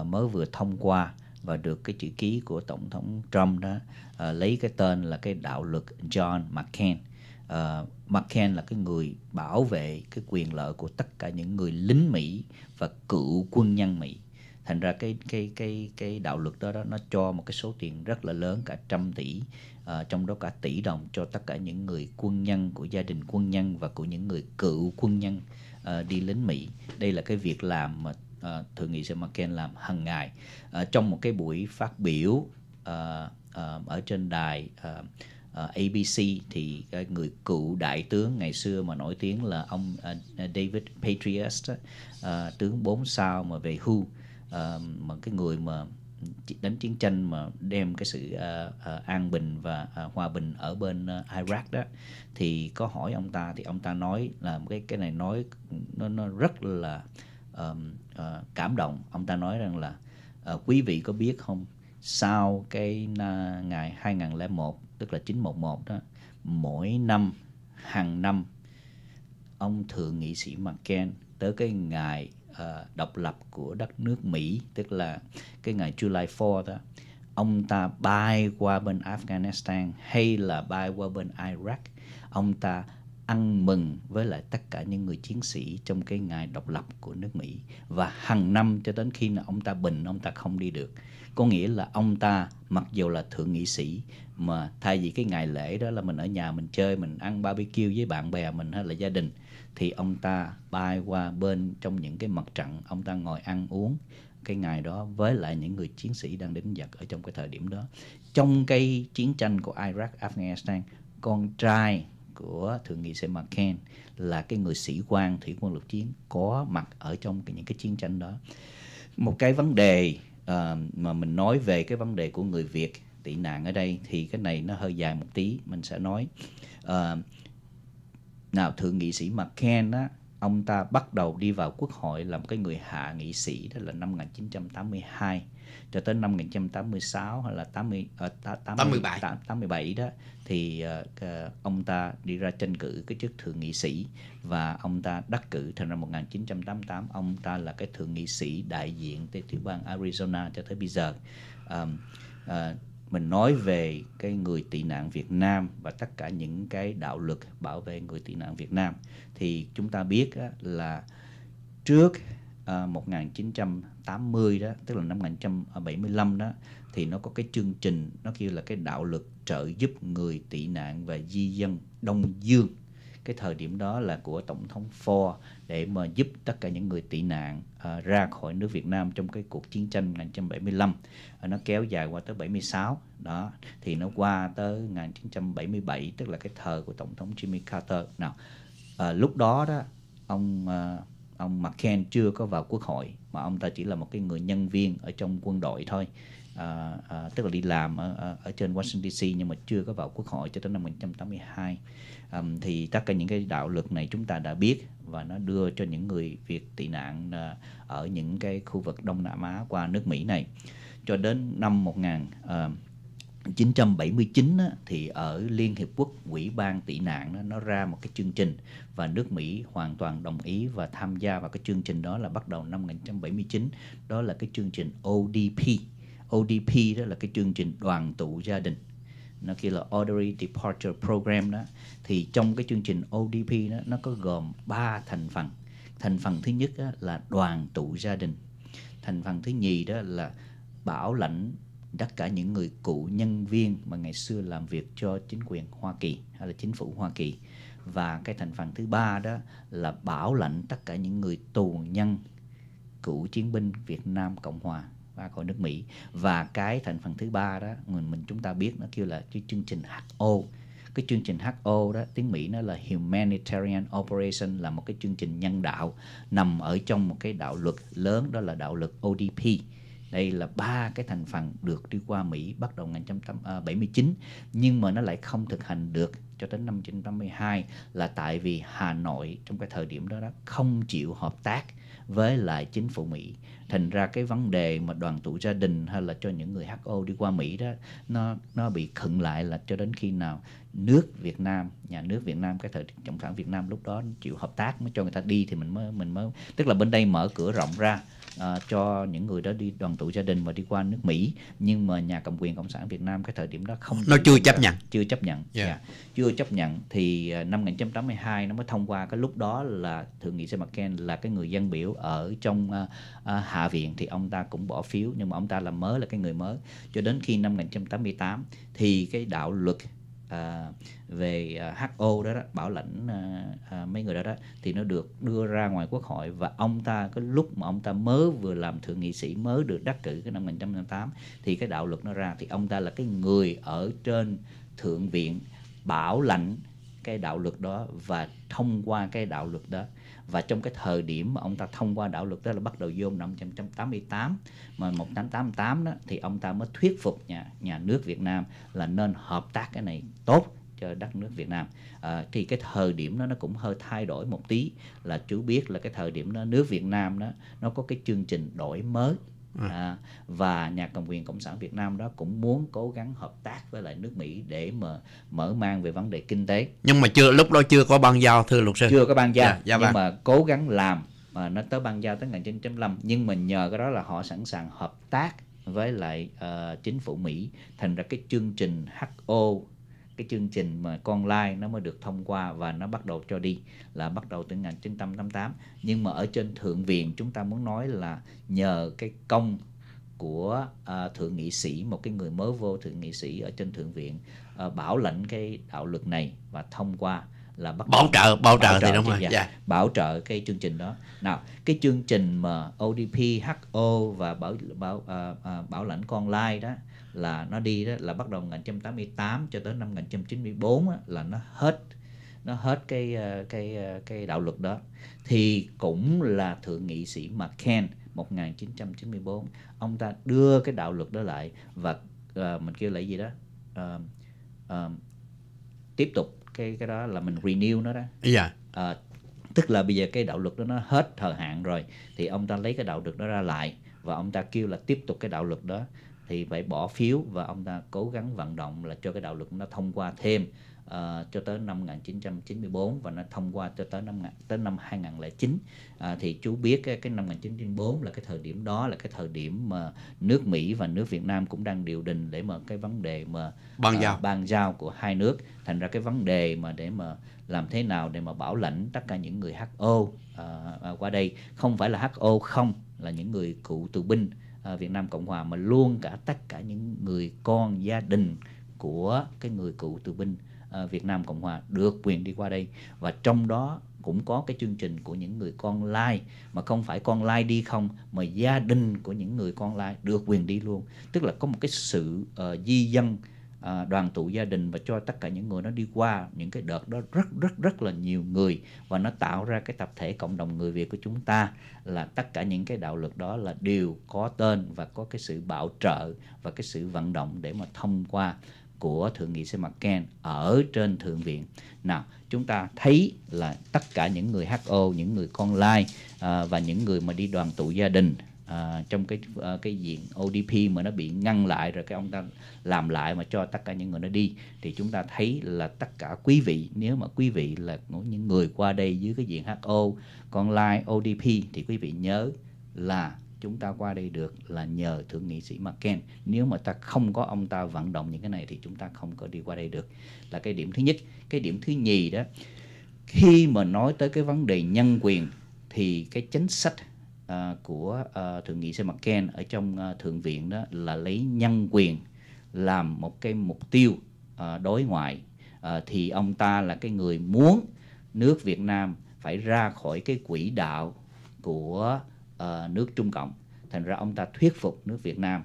uh, mới vừa thông qua và được cái chữ ký của tổng thống Trump đó uh, lấy cái tên là cái đạo luật John McCain. Uh, McCain là cái người bảo vệ cái quyền lợi của tất cả những người lính Mỹ và cựu quân nhân Mỹ. Thành ra cái cái cái cái đạo luật đó, đó nó cho một cái số tiền rất là lớn cả trăm tỷ uh, trong đó cả tỷ đồng cho tất cả những người quân nhân của gia đình quân nhân và của những người cựu quân nhân uh, đi lính Mỹ. Đây là cái việc làm mà uh, thượng nghị sĩ McCain làm hàng ngày. Uh, trong một cái buổi phát biểu uh, uh, ở trên đài ờ, ờ, uh, uh, ABC thì cái người cựu đại tướng ngày xưa mà nổi tiếng là ông uh, David Patriot uh, tướng 4 sao mà về hưu. Uh, mà cái người mà đánh chiến tranh mà đem cái sự uh, uh, an bình và uh, hòa bình ở bên uh, Iraq đó thì có hỏi ông ta thì ông ta nói là cái cái này nói nó nó rất là um, uh, cảm động. Ông ta nói rằng là uh, quý vị có biết không? Sau cái à, ngày 2001 tức là 911 đó mỗi năm hàng năm ông thượng nghị sĩ McCain tới cái ngày uh, độc lập của đất nước Mỹ tức là cái ngày July 4 đó ông ta bay qua bên Afghanistan hay là bay qua bên Iraq ông ta ăn mừng với lại tất cả những người chiến sĩ trong cái ngày độc lập của nước Mỹ. Và hàng năm cho đến khi nào ông ta bệnh ông ta không đi được có nghĩa là ông ta mặc dù là thượng nghị sĩ, mà thay vì cái ngày lễ đó là mình ở nhà mình chơi, mình ăn barbecue với bạn bè mình hay là gia đình, thì ông ta bay qua bên trong những cái mặt trận, ông ta ngồi ăn uống cái ngày đó với lại những người chiến sĩ đang đến giặc ở trong cái thời điểm đó. Trong cái chiến tranh của Iraq, Afghanistan, con trai của thượng nghị sĩ McCain là cái người sĩ quan thủy quân lục chiến có mặt ở trong những cái chiến tranh đó. Một cái vấn đề uh, mà mình nói về cái vấn đề của người Việt tị nạn ở đây thì cái này nó hơi dài một tí mình sẽ nói. Uh, nào thượng nghị sĩ McCain á ông ta bắt đầu đi vào quốc hội làm cái người hạ nghị sĩ đó là năm 1982 cho tới năm 1986 hay là 80 uh, 80, 87 87 đó thì uh, ông ta đi ra tranh cử cái chức thượng nghị sĩ và ông ta đắc cử thành ra 1988 ông ta là cái thượng nghị sĩ đại diện tới tiểu bang Arizona cho tới bây giờ. Um, uh, mình nói về cái người tị nạn Việt Nam và tất cả những cái đạo luật bảo vệ người tị nạn Việt Nam thì chúng ta biết là trước Ờ, uh, 1980 đó tức là năm 1975 đó thì nó có cái chương trình nó kêu là cái đạo luật trợ giúp người tị nạn và di dân Đông Dương. Cái thời điểm đó là của tổng thống Ford để mà giúp tất cả những người tị nạn uh, ra khỏi nước Việt Nam trong cái cuộc chiến tranh 1975 uh, ờ, nó kéo dài qua tới 76 đó thì nó qua tới 1977 tức là cái thời của tổng thống Jimmy Carter. Nào uh, lúc đó đó ông uh, ông McCain chưa có vào quốc hội mà ông ta chỉ là một cái người nhân viên ở trong quân đội thôi. À, à, tức là đi làm ở, ở trên Washington DC nhưng mà chưa có vào quốc hội cho đến năm 1982 à, thì tất cả những cái đạo luật này chúng ta đã biết và nó đưa cho những người Việt tị nạn à, ở những cái khu vực Đông Nam Á qua nước Mỹ này. Cho đến năm 1000 à, 1979 á, thì ở Liên Hiệp Quốc Ủy ban tị nạn đó, nó ra một cái chương trình và nước Mỹ hoàn toàn đồng ý và tham gia vào cái chương trình đó là bắt đầu năm 1979 đó là cái chương trình ODP ODP đó là cái chương trình đoàn tụ gia đình. Nó kia là Orderly Departure Program đó. Thì trong cái chương trình ODP đó nó có gồm 3 thành phần. Thành phần thứ nhất đó là đoàn tụ gia đình. Thành phần thứ nhì đó là bảo lãnh tất cả những người cựu nhân viên mà ngày xưa làm việc cho chính quyền Hoa Kỳ hay là chính phủ Hoa Kỳ. Và cái thành phần thứ ba đó là bảo lãnh tất cả những người tù nhân cựu chiến binh Việt Nam Cộng Hòa ra khỏi nước Mỹ. Và cái thành phần thứ ba đó, mình mình chúng ta biết nó kêu là cái chương trình HO cái chương trình HO đó, tiếng Mỹ nó là Humanitarian Operation, là một cái chương trình nhân đạo nằm ở trong một cái đạo luật lớn, đó là đạo luật ODP đây là ba cái thành phần được đi qua Mỹ bắt đầu 1979 à, nhưng mà nó lại không thực hành được cho đến năm 1982 là tại vì Hà Nội trong cái thời điểm đó đó không chịu hợp tác với lại chính phủ Mỹ. Thành ra cái vấn đề mà đoàn tụ gia đình hay là cho những người HO đi qua Mỹ đó, nó nó bị khựng lại là cho đến khi nào nước Việt Nam, nhà nước Việt Nam, cái thời cộng sản Việt Nam lúc đó chịu hợp tác mới cho người ta đi thì mình mới mình mới, tức là bên đây mở cửa rộng ra à, cho những người đó đi đoàn tụ gia đình và đi qua nước Mỹ nhưng mà nhà cầm quyền cộng sản Việt Nam cái thời điểm đó không nó chưa chấp nhận chưa chấp nhận yeah. Yeah. chưa chấp nhận thì à, năm 1982 nó mới thông qua cái lúc đó là thượng nghị sĩ McCain là cái người dân biểu ở trong uh, uh, hạ viện thì ông ta cũng bỏ phiếu nhưng mà ông ta là mới là cái người mới cho đến khi năm 1988 thì cái đạo luật à, về à, HO đó, đó bảo lãnh à, à, mấy người đó đó thì nó được đưa ra ngoài quốc hội và ông ta cái lúc mà ông ta mới vừa làm thượng nghị sĩ mới được đắc cử cái năm 1958 thì cái đạo luật nó ra thì ông ta là cái người ở trên thượng viện bảo lãnh cái đạo luật đó và thông qua cái đạo luật đó và trong cái thời điểm mà ông ta thông qua đạo luật đó là bắt đầu vô năm 1988 mà 1888 đó thì ông ta mới thuyết phục nhà nhà nước Việt Nam là nên hợp tác cái này tốt cho đất nước Việt Nam. À, thì cái thời điểm đó nó cũng hơi thay đổi một tí là chú biết là cái thời điểm đó nước Việt Nam đó nó có cái chương trình đổi mới. Ừ. à, và nhà cầm quyền cộng sản Việt Nam đó cũng muốn cố gắng hợp tác với lại nước Mỹ để mà mở mang về vấn đề kinh tế nhưng mà chưa lúc đó chưa có ban giao thưa luật sư chưa có ban giao dạ, dạ nhưng vâng. mà cố gắng làm mà nó tới ban giao tới 1995 nhưng mà nhờ cái đó là họ sẵn sàng hợp tác với lại uh, chính phủ Mỹ thành ra cái chương trình HO cái chương trình mà con lai nó mới được thông qua và nó bắt đầu cho đi là bắt đầu từ 1988 nhưng mà ở trên thượng viện chúng ta muốn nói là nhờ cái công của uh, thượng nghị sĩ một cái người mới vô thượng nghị sĩ ở trên thượng viện uh, bảo lãnh cái đạo luật này và thông qua là bắt bảo trợ bảo trợ, thì đúng rồi. dạ, yeah. bảo trợ cái chương trình đó. Nào cái chương trình mà ODP HO và bảo bảo uh, uh, bảo lãnh con lai đó là nó đi đó là bắt đầu 1988 cho tới năm 1994 á, là nó hết nó hết cái ờ, cái ờ, cái đạo luật đó thì cũng là thượng nghị sĩ McCain 1994 ông ta đưa cái đạo luật đó lại và uh, mình kêu là gì đó uh, uh, tiếp tục cái cái đó là mình renew nó đó yeah. Dạ. uh, tức là bây giờ cái đạo luật đó nó hết thời hạn rồi thì ông ta lấy cái đạo luật đó ra lại và ông ta kêu là tiếp tục cái đạo luật đó thì phải bỏ phiếu và ông ta cố gắng vận động là cho cái đạo luật nó thông qua thêm uh, cho tới năm 1994 và nó thông qua cho tới năm tới năm 2009 uh, thì chú biết cái, cái năm 1994 là cái thời điểm đó là cái thời điểm mà nước Mỹ và nước Việt Nam cũng đang điều đình để mà cái vấn đề mà ban giao. uh, ban giao của hai nước. Thành ra cái vấn đề mà để mà làm thế nào để mà bảo lãnh tất cả những người HO uh, uh, qua đây. Không phải là HO không là những người cựu tù binh Ờ, Việt Nam Cộng Hòa mà luôn cả tất cả những người con gia đình của cái người cựu tù binh ờ, Việt Nam Cộng Hòa được quyền đi qua đây. Và trong đó cũng có cái chương trình của những người con lai mà không phải con lai đi không mà gia đình của những người con lai được quyền đi luôn. Tức là có một cái sự uh, di dân à, đoàn tụ gia đình và cho tất cả những người nó đi qua những cái đợt đó rất rất rất là nhiều người và nó tạo ra cái tập thể cộng đồng người Việt của chúng ta là tất cả những cái đạo luật đó là đều có tên và có cái sự bảo trợ và cái sự vận động để mà thông qua của thượng nghị sĩ McCain ở trên thượng viện. Nào, chúng ta thấy là tất cả những người HO, những người con lai à, và những người mà đi đoàn tụ gia đình à, trong cái à, cái diện ODP mà nó bị ngăn lại rồi cái ông ta làm lại mà cho tất cả những người nó đi. Thì chúng ta thấy là tất cả quý vị nếu mà quý vị là những người qua đây dưới cái diện HO còn lại ODP thì quý vị nhớ là chúng ta qua đây được là nhờ thượng nghị sĩ McCain nếu mà ta không có ông ta vận động những cái này thì chúng ta không có đi qua đây được. Là cái điểm thứ nhất. Cái điểm thứ nhì đó khi mà nói tới cái vấn đề nhân quyền thì cái chính sách uh, của uh, thượng nghị sĩ McCain ở trong uh, thượng viện đó là lấy nhân quyền làm một cái mục tiêu uh, đối ngoại. Uh, thì ông ta là cái người muốn nước Việt Nam phải ra khỏi cái quỹ đạo của uh, nước Trung Cộng. Thành ra ông ta thuyết phục nước Việt Nam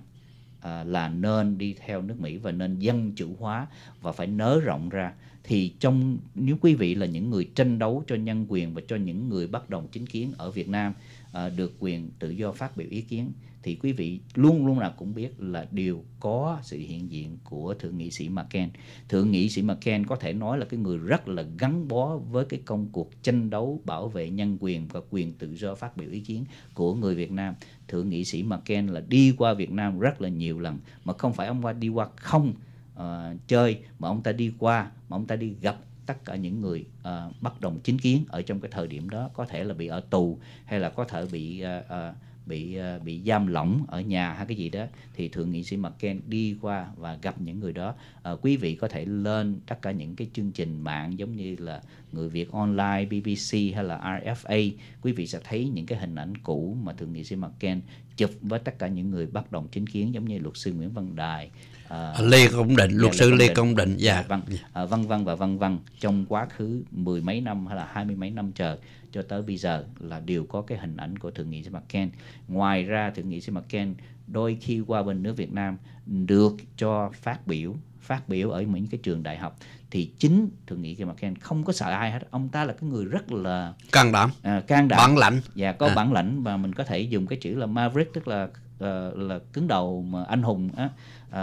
uh, là nên đi theo nước Mỹ và nên dân chủ hóa và phải nới rộng ra. Thì trong nếu quý vị là những người tranh đấu cho nhân quyền và cho những người bất đồng chính kiến ở Việt Nam uh, được quyền tự do phát biểu ý kiến thì quý vị luôn luôn là cũng biết là đều có sự hiện diện của thượng nghị sĩ McCain. Thượng nghị sĩ McCain có thể nói là cái người rất là gắn bó với cái công cuộc tranh đấu bảo vệ nhân quyền và quyền tự do phát biểu ý kiến của người Việt Nam. Thượng nghị sĩ McCain là đi qua Việt Nam rất là nhiều lần mà không phải ông qua đi qua không uh, chơi mà ông ta đi qua mà ông ta đi gặp tất cả những người uh, bất đồng chính kiến ở trong cái thời điểm đó có thể là bị ở tù hay là có thể bị uh, uh, bị uh, bị giam lỏng ở nhà hay cái gì đó thì thượng nghị sĩ McCain đi qua và gặp những người đó. Uh, quý vị có thể lên tất cả những cái chương trình mạng giống như là người Việt online BBC hay là RFA quý vị sẽ thấy những cái hình ảnh cũ mà thượng nghị sĩ McCain chụp với tất cả những người bất đồng chính kiến giống như luật sư Nguyễn Văn Đài À, Lê Công Định, luật sư Lê Công Định, dạ. Vâng, à, vân vân và vân vân. Trong quá khứ mười mấy năm hay là hai mươi mấy năm chờ cho tới bây giờ là đều có cái hình ảnh của thượng nghị sĩ McCain. Ngoài ra thượng nghị sĩ McCain đôi khi qua bên nước Việt Nam được cho phát biểu phát biểu ở những cái trường đại học thì chính thượng nghị sĩ McCain không có sợ ai hết. Ông ta là cái người rất là can đảm à, can đảm. bản lãnh và dạ, có à. bản lãnh và mình có thể dùng cái chữ là maverick tức là uh, là cứng đầu mà anh hùng á.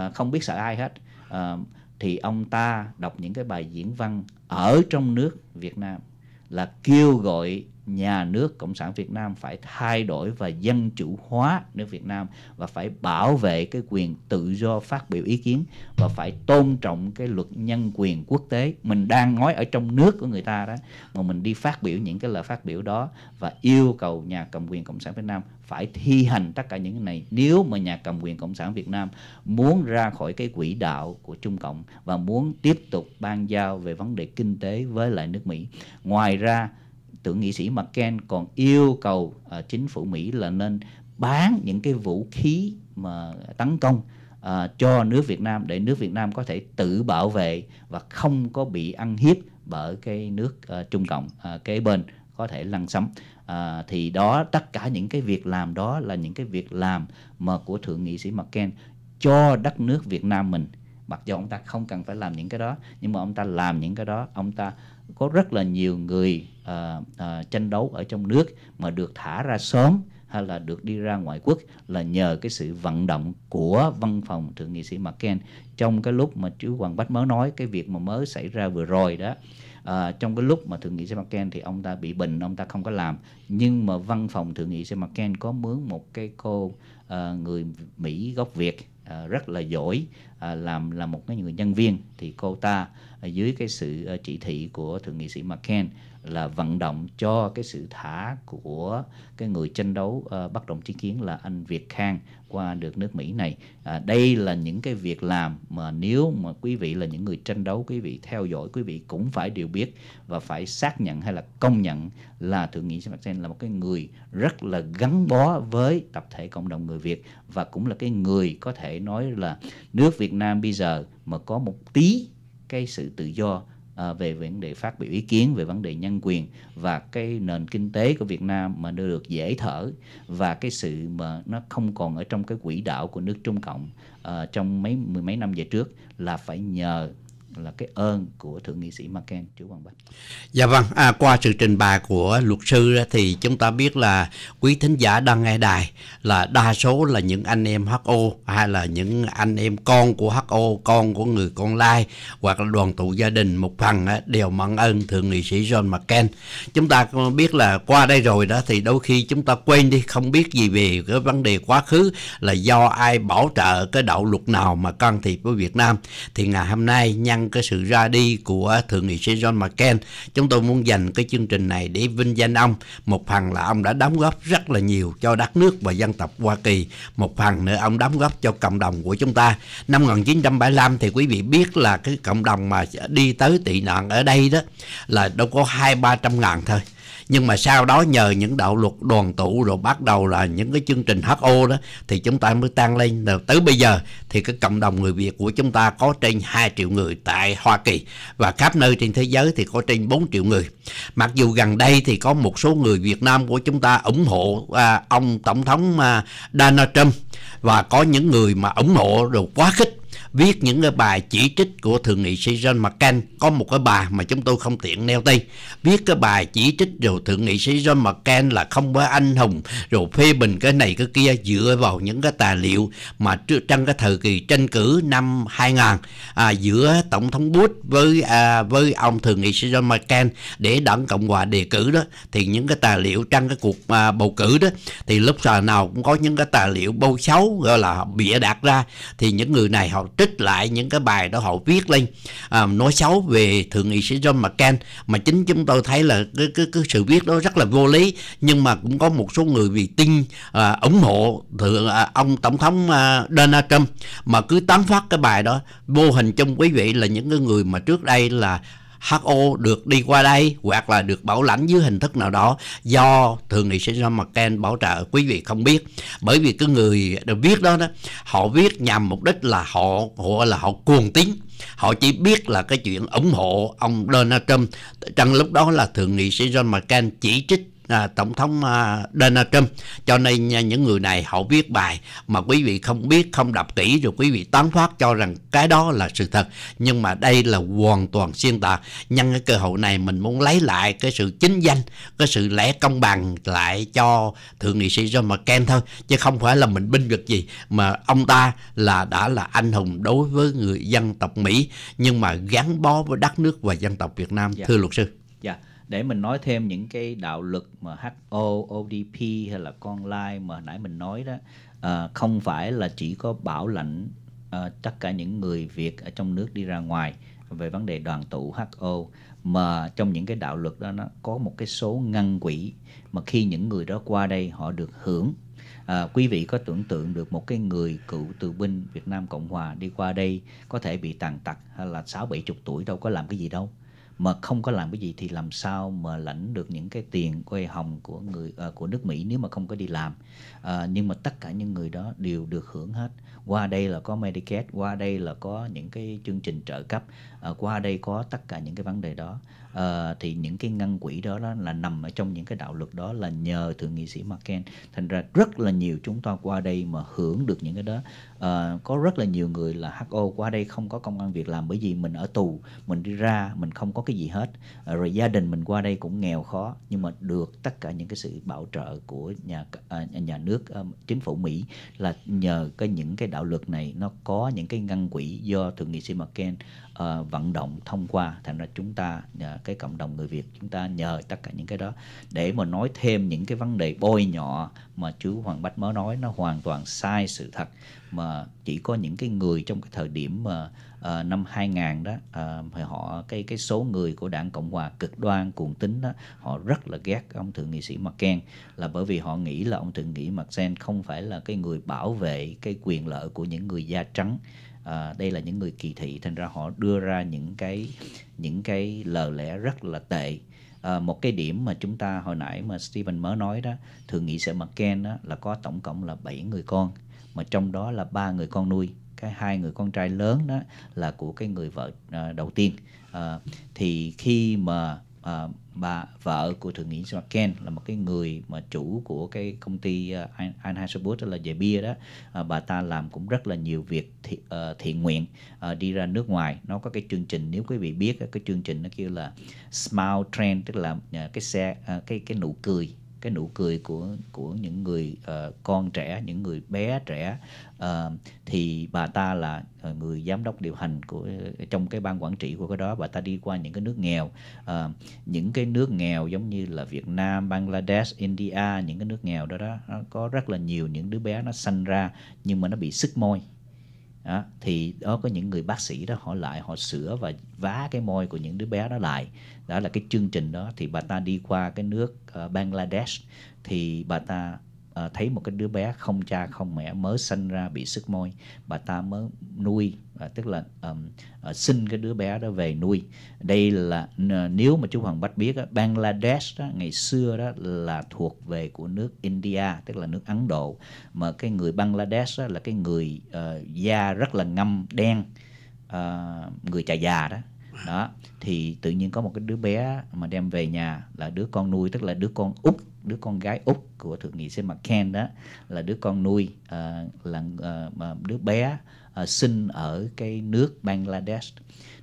Uh, không biết sợ ai hết. Uh, thì ông ta đọc những cái bài diễn văn ở trong nước Việt Nam là kêu gọi nhà nước Cộng sản Việt Nam phải thay đổi và dân chủ hóa nước Việt Nam và phải bảo vệ cái quyền tự do phát biểu ý kiến và phải tôn trọng cái luật nhân quyền quốc tế. Mình đang nói ở trong nước của người ta đó, mà mình đi phát biểu những cái lời phát biểu đó và yêu cầu nhà cầm quyền Cộng sản Việt Nam phải thi hành tất cả những cái này nếu mà nhà cầm quyền Cộng sản Việt Nam muốn ra khỏi cái quỹ đạo của Trung Cộng và muốn tiếp tục ban giao về vấn đề kinh tế với lại nước Mỹ. Ngoài ra thượng nghị sĩ McCain còn yêu cầu uh, chính phủ Mỹ là nên bán những cái vũ khí mà tấn công uh, cho nước Việt Nam để nước Việt Nam có thể tự bảo vệ và không có bị ăn hiếp bởi cái nước uh, Trung Cộng uh, kế bên có thể lăn sóng. À, thì đó tất cả những cái việc làm đó là những cái việc làm mà của thượng nghị sĩ McCain cho đất nước Việt Nam mình. Mặc dù ông ta không cần phải làm những cái đó nhưng mà ông ta làm những cái đó ông ta có rất là nhiều người à, à, tranh đấu ở trong nước mà được thả ra sớm hay là được đi ra ngoại quốc là nhờ cái sự vận động của văn phòng thượng nghị sĩ McCain trong cái lúc mà chú Hoàng Bách mới nói cái việc mà mới xảy ra vừa rồi đó à, trong cái lúc mà thượng nghị sĩ McCain thì ông ta bị bệnh ông ta không có làm. Nhưng mà văn phòng thượng nghị sĩ McCain có mướn một cái cô à, người Mỹ gốc Việt à, rất là giỏi à, làm là một cái người nhân viên. Thì cô ta dưới cái sự ờ, chỉ thị của thượng nghị sĩ McCain là vận động cho cái sự thả của cái người tranh đấu ờ, uh, bất đồng chính kiến là anh Việt Khang qua được nước Mỹ này. À, đây là những cái việc làm mà nếu mà quý vị là những người tranh đấu, quý vị theo dõi, quý vị cũng phải đều biết và phải xác nhận hay là công nhận là thượng nghị sĩ McCain là một cái người rất là gắn bó với tập thể cộng đồng người Việt và cũng là cái người có thể nói là nước Việt Nam bây giờ mà có một tí cái sự tự do à, về vấn đề phát biểu ý kiến về vấn đề nhân quyền và cái nền kinh tế của Việt Nam mà đưa được dễ thở và cái sự mà nó không còn ở trong cái quỹ đạo của nước Trung Cộng à, trong mấy mười mấy năm về trước là phải nhờ là cái ơn của thượng nghị sĩ MacKen, chú Hoàng Bách. Dạ vâng, à, qua sự trình bày của luật sư thì chúng ta biết là quý thính giả đang nghe đài là đa số là những anh em HO hay là những anh em con của HO, con của người con lai hoặc là đoàn tụ gia đình một phần đều mặn ơn thượng nghị sĩ John McCain. Chúng ta biết là qua đây rồi đó thì đôi khi chúng ta quên đi không biết gì về cái vấn đề quá khứ là do ai bảo trợ cái đạo luật nào mà can thiệp với Việt Nam thì ngày hôm nay nhân cái sự ra đi của thượng nghị sĩ John McCain. Chúng tôi muốn dành cái chương trình này để vinh danh ông. Một phần là ông đã đóng góp rất là nhiều cho đất nước và dân tộc Hoa Kỳ. Một phần nữa ông đóng góp cho cộng đồng của chúng ta. Năm 1975 thì quý vị biết là cái cộng đồng mà đi tới tị nạn ở đây đó là đâu có hai ba trăm ngàn thôi nhưng mà sau đó nhờ những đạo luật đoàn tụ rồi bắt đầu là những cái chương trình HO đó thì chúng ta mới tăng lên. Rồi tới bây giờ thì cái cộng đồng người Việt của chúng ta có trên 2 triệu người tại Hoa Kỳ. Và khắp nơi trên thế giới thì có trên 4 triệu người. Mặc dù gần đây thì có một số người Việt Nam của chúng ta ủng hộ à, ông tổng thống à, Donald Trump. Và có những người mà ủng hộ rồi quá khích viết những cái bài chỉ trích của thượng nghị sĩ John McCain. Có một cái bài mà chúng tôi không tiện nêu đây. Viết cái bài chỉ trích rồi thượng nghị sĩ John McCain là không có anh hùng rồi phê bình cái này cái kia dựa vào những cái tài liệu mà trong cái thời kỳ tranh cử năm 2000 à, giữa tổng thống Bush với à, với ông thượng nghị sĩ John McCain để đảng cộng hòa đề cử đó. Thì những cái tài liệu trong cái cuộc à, bầu cử đó thì lúc nào cũng có những cái tài liệu bâu xấu gọi là bịa đặt ra. Thì những người này họ trích lại những cái bài đó họ viết lên. À, nói xấu về thượng nghị sĩ John McCain mà chính chúng tôi thấy là cái, cái, cái sự viết đó rất là vô lý. Nhưng mà cũng có một số người vì tin à, ủng hộ thượng à, ông tổng thống à, Donald Trump mà cứ tán phát cái bài đó. Vô hình chung quý vị là những cái người mà trước đây là HO được đi qua đây hoặc là được bảo lãnh dưới hình thức nào đó do thường nghị sĩ John McCain bảo trợ. Quý vị không biết, bởi vì cái người được viết đó đó, họ viết nhằm mục đích là họ họ là họ cuồng tín. Họ chỉ biết là cái chuyện ủng hộ ông Donald Trump. Trong lúc đó là thượng nghị sĩ John McCain chỉ trích à, tổng thống à, Donald Trump. Cho nên à, những người này họ viết bài mà quý vị không biết không đọc kỹ rồi quý vị tán phát cho rằng cái đó là sự thật. Nhưng mà đây là hoàn toàn xuyên tạc. Nhân cái cơ hội này mình muốn lấy lại cái sự chính danh cái sự lẽ công bằng lại cho thượng nghị sĩ John McCain thôi. Chứ không phải là mình binh vực gì mà ông ta là đã là anh hùng đối với người dân tộc Mỹ nhưng mà gắn bó với đất nước và dân tộc Việt Nam yeah. thưa luật sư để mình nói thêm những cái đạo luật mà HO, ODP hay là con lai mà nãy mình nói đó à, không phải là chỉ có bảo lãnh à, tất cả những người Việt ở trong nước đi ra ngoài về vấn đề đoàn tụ HO mà trong những cái đạo luật đó nó có một cái số ngăn quỹ mà khi những người đó qua đây họ được hưởng. À, quý vị có tưởng tượng được một cái người cựu tù binh Việt Nam Cộng Hòa đi qua đây có thể bị tàn tật hay là sáu bảy chục tuổi đâu có làm cái gì đâu mà không có làm cái gì thì làm sao mà lãnh được những cái tiền quê hồng của người uh, của nước Mỹ nếu mà không có đi làm? Uh, nhưng mà tất cả những người đó đều được hưởng hết. Qua đây là có Medicaid qua đây là có những cái chương trình trợ cấp uh, qua đây có tất cả những cái vấn đề đó uh, thì những cái ngăn quỹ đó, đó là nằm ở trong những cái đạo luật đó là nhờ thượng nghị sĩ McCain thành ra rất là nhiều chúng ta qua đây mà hưởng được những cái đó. Uh, có rất là nhiều người là HO qua đây không có công an việc làm bởi vì mình ở tù mình đi ra mình không có cái gì hết. Uh, rồi gia đình mình qua đây cũng nghèo khó nhưng mà được tất cả những cái sự bảo trợ của nhà uh, nhà nước uh, chính phủ Mỹ là nhờ cái những cái đạo luật này nó có những cái ngăn quỹ do thượng nghị sĩ McCain uh, vận động thông qua. Thành ra chúng ta uh, cái cộng đồng người Việt chúng ta nhờ tất cả những cái đó để mà nói thêm những cái vấn đề bôi nhọ mà chú Hoàng Bách mới nói. Nó hoàn toàn sai sự thật mà chỉ có những cái người trong cái thời điểm mà uh, năm 2000 đó uh, thì họ cái cái số người của đảng cộng hòa cực đoan cuồng tín đó họ rất là ghét ông thượng nghị sĩ McCain là bởi vì họ nghĩ là ông thượng nghị McCain không phải là cái người bảo vệ cái quyền lợi của những người da trắng à, đây là những người kỳ thị thành ra họ đưa ra những cái những cái lời lẽ rất là tệ. À, một cái điểm mà chúng ta hồi nãy mà Stephen mới nói đó thượng nghị sĩ McCain đó, là có tổng cộng là 7 người con mà trong đó là ba người con nuôi. Cái hai người con trai lớn đó là của cái người vợ à, đầu tiên. À, thì khi mà à, bà vợ của thượng nghị sĩ Ken là một cái người mà chủ của cái công ty uh, Anheuser-Busch là về bia đó. Uh, bà ta làm cũng rất là nhiều việc thi, uh, thiện nguyện uh, đi ra nước ngoài. Nó có cái chương trình nếu quý vị biết cái chương trình nó kêu là Smile Trend tức là uh, cái xe uh, cái cái nụ cười cái nụ cười của của những người uh, con trẻ những người bé trẻ uh, thì bà ta là ờ, người giám đốc điều hành của trong cái ban quản trị của cái đó. Bà ta đi qua những cái nước nghèo uh, những cái nước nghèo giống như là Việt Nam Bangladesh India những cái nước nghèo đó đó nó có rất là nhiều những đứa bé nó sanh ra nhưng mà nó bị sức môi. Đó, thì đó có những người bác sĩ đó họ lại họ sửa và vá cái môi của những đứa bé đó lại đó là cái chương trình đó. Thì bà ta đi qua cái nước uh, Bangladesh. Thì bà ta uh, thấy một cái đứa bé không cha không mẹ mới sinh ra bị sức môi. Bà ta mới nuôi uh, tức là um, uh, sinh cái đứa bé đó về nuôi. Đây là uh, nếu mà chú Hoàng Bách biết uh, Bangladesh đó, ngày xưa đó là thuộc về của nước India tức là nước Ấn Độ. Mà cái người Bangladesh đó là cái người uh, da rất là ngâm đen uh, người trà già đó đó thì tự nhiên có một cái đứa bé mà đem về nhà là đứa con nuôi tức là đứa con út đứa con gái út của thượng nghị sĩ McCain đó là đứa con nuôi uh, là uh, đứa bé uh, sinh ở cái nước Bangladesh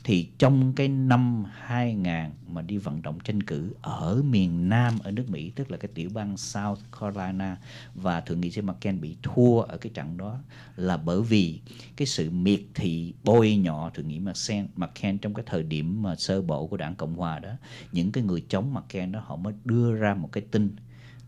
thì trong cái năm 2000 mà đi vận động tranh cử ở miền Nam ở nước Mỹ tức là cái tiểu bang South Carolina và thượng nghị sĩ McCain bị thua ở cái trận đó là bởi vì cái sự miệt thị bôi nhọ thượng nghị McCain, McCain trong cái thời điểm mà sơ bộ của đảng Cộng hòa đó. Những cái người chống McCain đó họ mới đưa ra một cái tin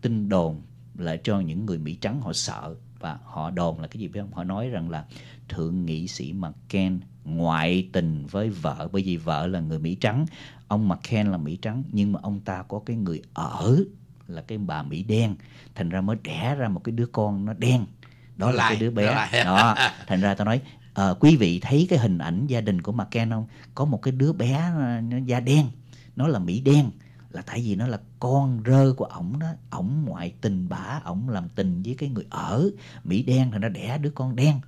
tin đồn lại cho những người Mỹ trắng họ sợ và họ đồn là cái gì biết không? Họ nói rằng là thượng nghị sĩ McCain ngoại tình với vợ bởi vì vợ là người Mỹ trắng ông McCain là Mỹ trắng nhưng mà ông ta có cái người ở là cái bà Mỹ đen. Thành ra mới đẻ ra một cái đứa con nó đen. Đó là cái đứa bé. đó thành ra tao nói à, quý vị thấy cái hình ảnh gia đình của McCain không? Có một cái đứa bé nó da đen nó là Mỹ đen là tại vì nó là con rơ của ổng đó. Ổng ngoại tình bả ổng làm tình với cái người ở mỹ đen thì nó đẻ đứa con đen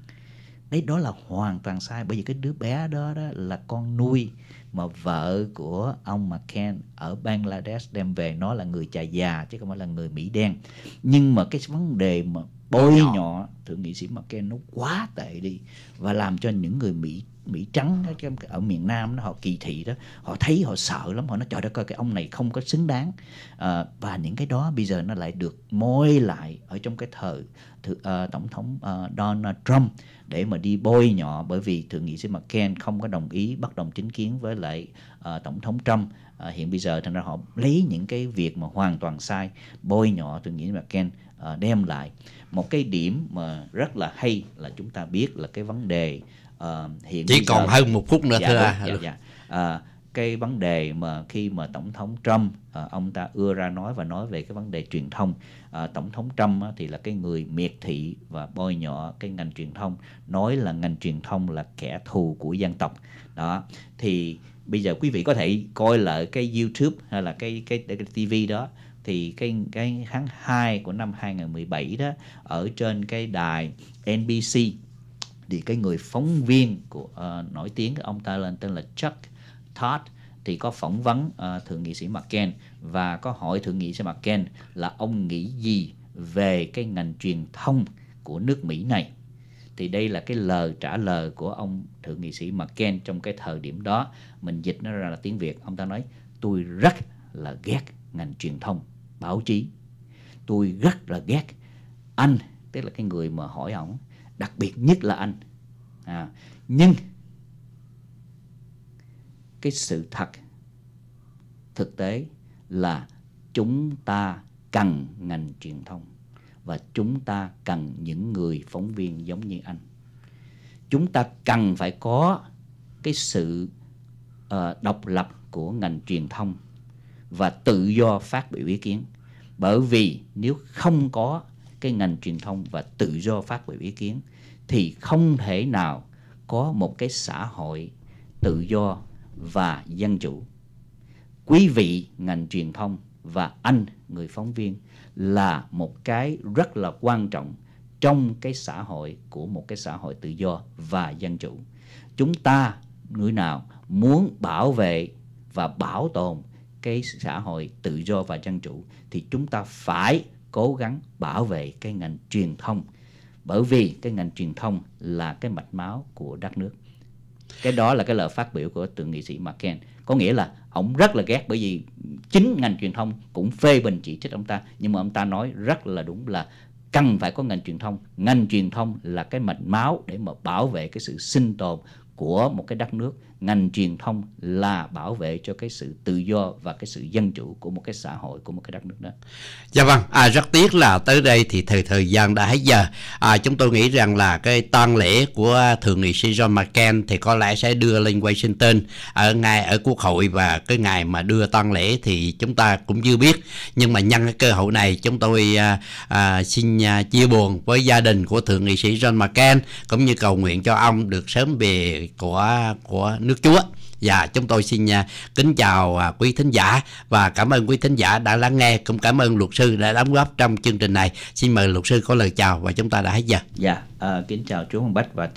đấy đó là hoàn toàn sai. Bởi vì cái đứa bé đó đó là con nuôi mà vợ của ông McCain ở Bangladesh đem về. Nó là người chà già chứ không phải là người Mỹ đen. Nhưng mà cái vấn đề mà bôi nhọ thượng nghị sĩ McCain nó quá tệ đi và làm cho những người Mỹ Mỹ trắng ở miền Nam đó, họ kỳ thị đó. Họ thấy họ sợ lắm. Họ nói trời đất coi cái ông này không có xứng đáng. À, và những cái đó bây giờ nó lại được môi lại ở trong cái thời th- uh, ờ, tổng thống uh, Donald Trump để mà đi bôi nhọ bởi vì thượng nghị sĩ McCain không có đồng ý bất đồng chính kiến với lại uh, tổng thống Trump. Uh, hiện bây giờ thành ra họ lấy những cái việc mà hoàn toàn sai bôi nhọ thượng nghị sĩ McCain uh, đem lại. Một cái điểm mà rất là hay là chúng ta biết là cái vấn đề uh, hiện chỉ còn giờ, hơn một phút nữa dạ, thưa dạ, dạ, dạ. À, cái vấn đề mà khi mà tổng thống Trump à, ông ta ưa ra nói và nói về cái vấn đề truyền thông à, tổng thống Trump á, thì là cái người miệt thị và bôi nhọ cái ngành truyền thông nói là ngành truyền thông là kẻ thù của dân tộc đó thì bây giờ quý vị có thể coi lại cái YouTube hay là cái cái, cái, cái TV đó thì cái cái tháng 2 của năm 2017 đó ở trên cái đài NBC thì cái người phóng viên của uh, nổi tiếng ông ta lên tên là Chuck Todd thì có phỏng vấn uh, thượng nghị sĩ McCain. Và có hỏi thượng nghị sĩ McCain là ông nghĩ gì về cái ngành truyền thông của nước Mỹ này. Thì đây là cái lời trả lời của ông thượng nghị sĩ McCain trong cái thời điểm đó. Mình dịch nó ra là tiếng Việt. Ông ta nói tôi rất là ghét ngành truyền thông. Báo chí. Tôi rất là ghét anh. Tức là cái người mà hỏi ổng đặc biệt nhất là anh. À, nhưng cái sự thật thực tế là chúng ta cần ngành truyền thông và chúng ta cần những người phóng viên giống như anh. Chúng ta cần phải có cái sự uh, độc lập của ngành truyền thông và tự do phát biểu ý kiến. Bởi vì nếu không có cái ngành truyền thông và tự do phát biểu ý kiến, thì không thể nào có một cái xã hội tự do và dân chủ. Quý vị ngành truyền thông và anh người phóng viên là một cái rất là quan trọng trong cái xã hội của một cái xã hội tự do và dân chủ. Chúng ta người nào muốn bảo vệ và bảo tồn cái xã hội tự do và dân chủ thì chúng ta phải cố gắng bảo vệ cái ngành truyền thông. Bởi vì cái ngành truyền thông là cái mạch máu của đất nước. Cái đó là cái lời phát biểu của tượng nghị sĩ McCain có nghĩa là ông rất là ghét bởi vì chính ngành truyền thông cũng phê bình chỉ trích ông ta. Nhưng mà ông ta nói rất là đúng là cần phải có ngành truyền thông. Ngành truyền thông là cái mạch máu để mà bảo vệ cái sự sinh tồn của một cái đất nước ngành truyền thông là bảo vệ cho cái sự tự do và cái sự dân chủ của một cái xã hội của một cái đất nước đó. Dạ vâng, à, rất tiếc là tới đây thì thời thời gian đã hết giờ. À, chúng tôi nghĩ rằng là cái tang lễ của thượng nghị sĩ John McCain thì có lẽ sẽ đưa lên Washington ở ngày ở quốc hội và cái ngày mà đưa tang lễ thì chúng ta cũng chưa biết. Nhưng mà nhân cái cơ hội này chúng tôi à, à, xin à, chia buồn với gia đình của thượng nghị sĩ John McCain cũng như cầu nguyện cho ông được sớm về của của nước Chúa. Và chúng tôi xin uh, kính chào uh, quý thính giả và cảm ơn quý thính giả đã lắng nghe. Cũng cảm ơn luật sư đã đóng góp trong chương trình này. Xin mời luật sư có lời chào và chúng ta đã hết giờ. Dạ, uh, kính chào chú Hồng Bách và chào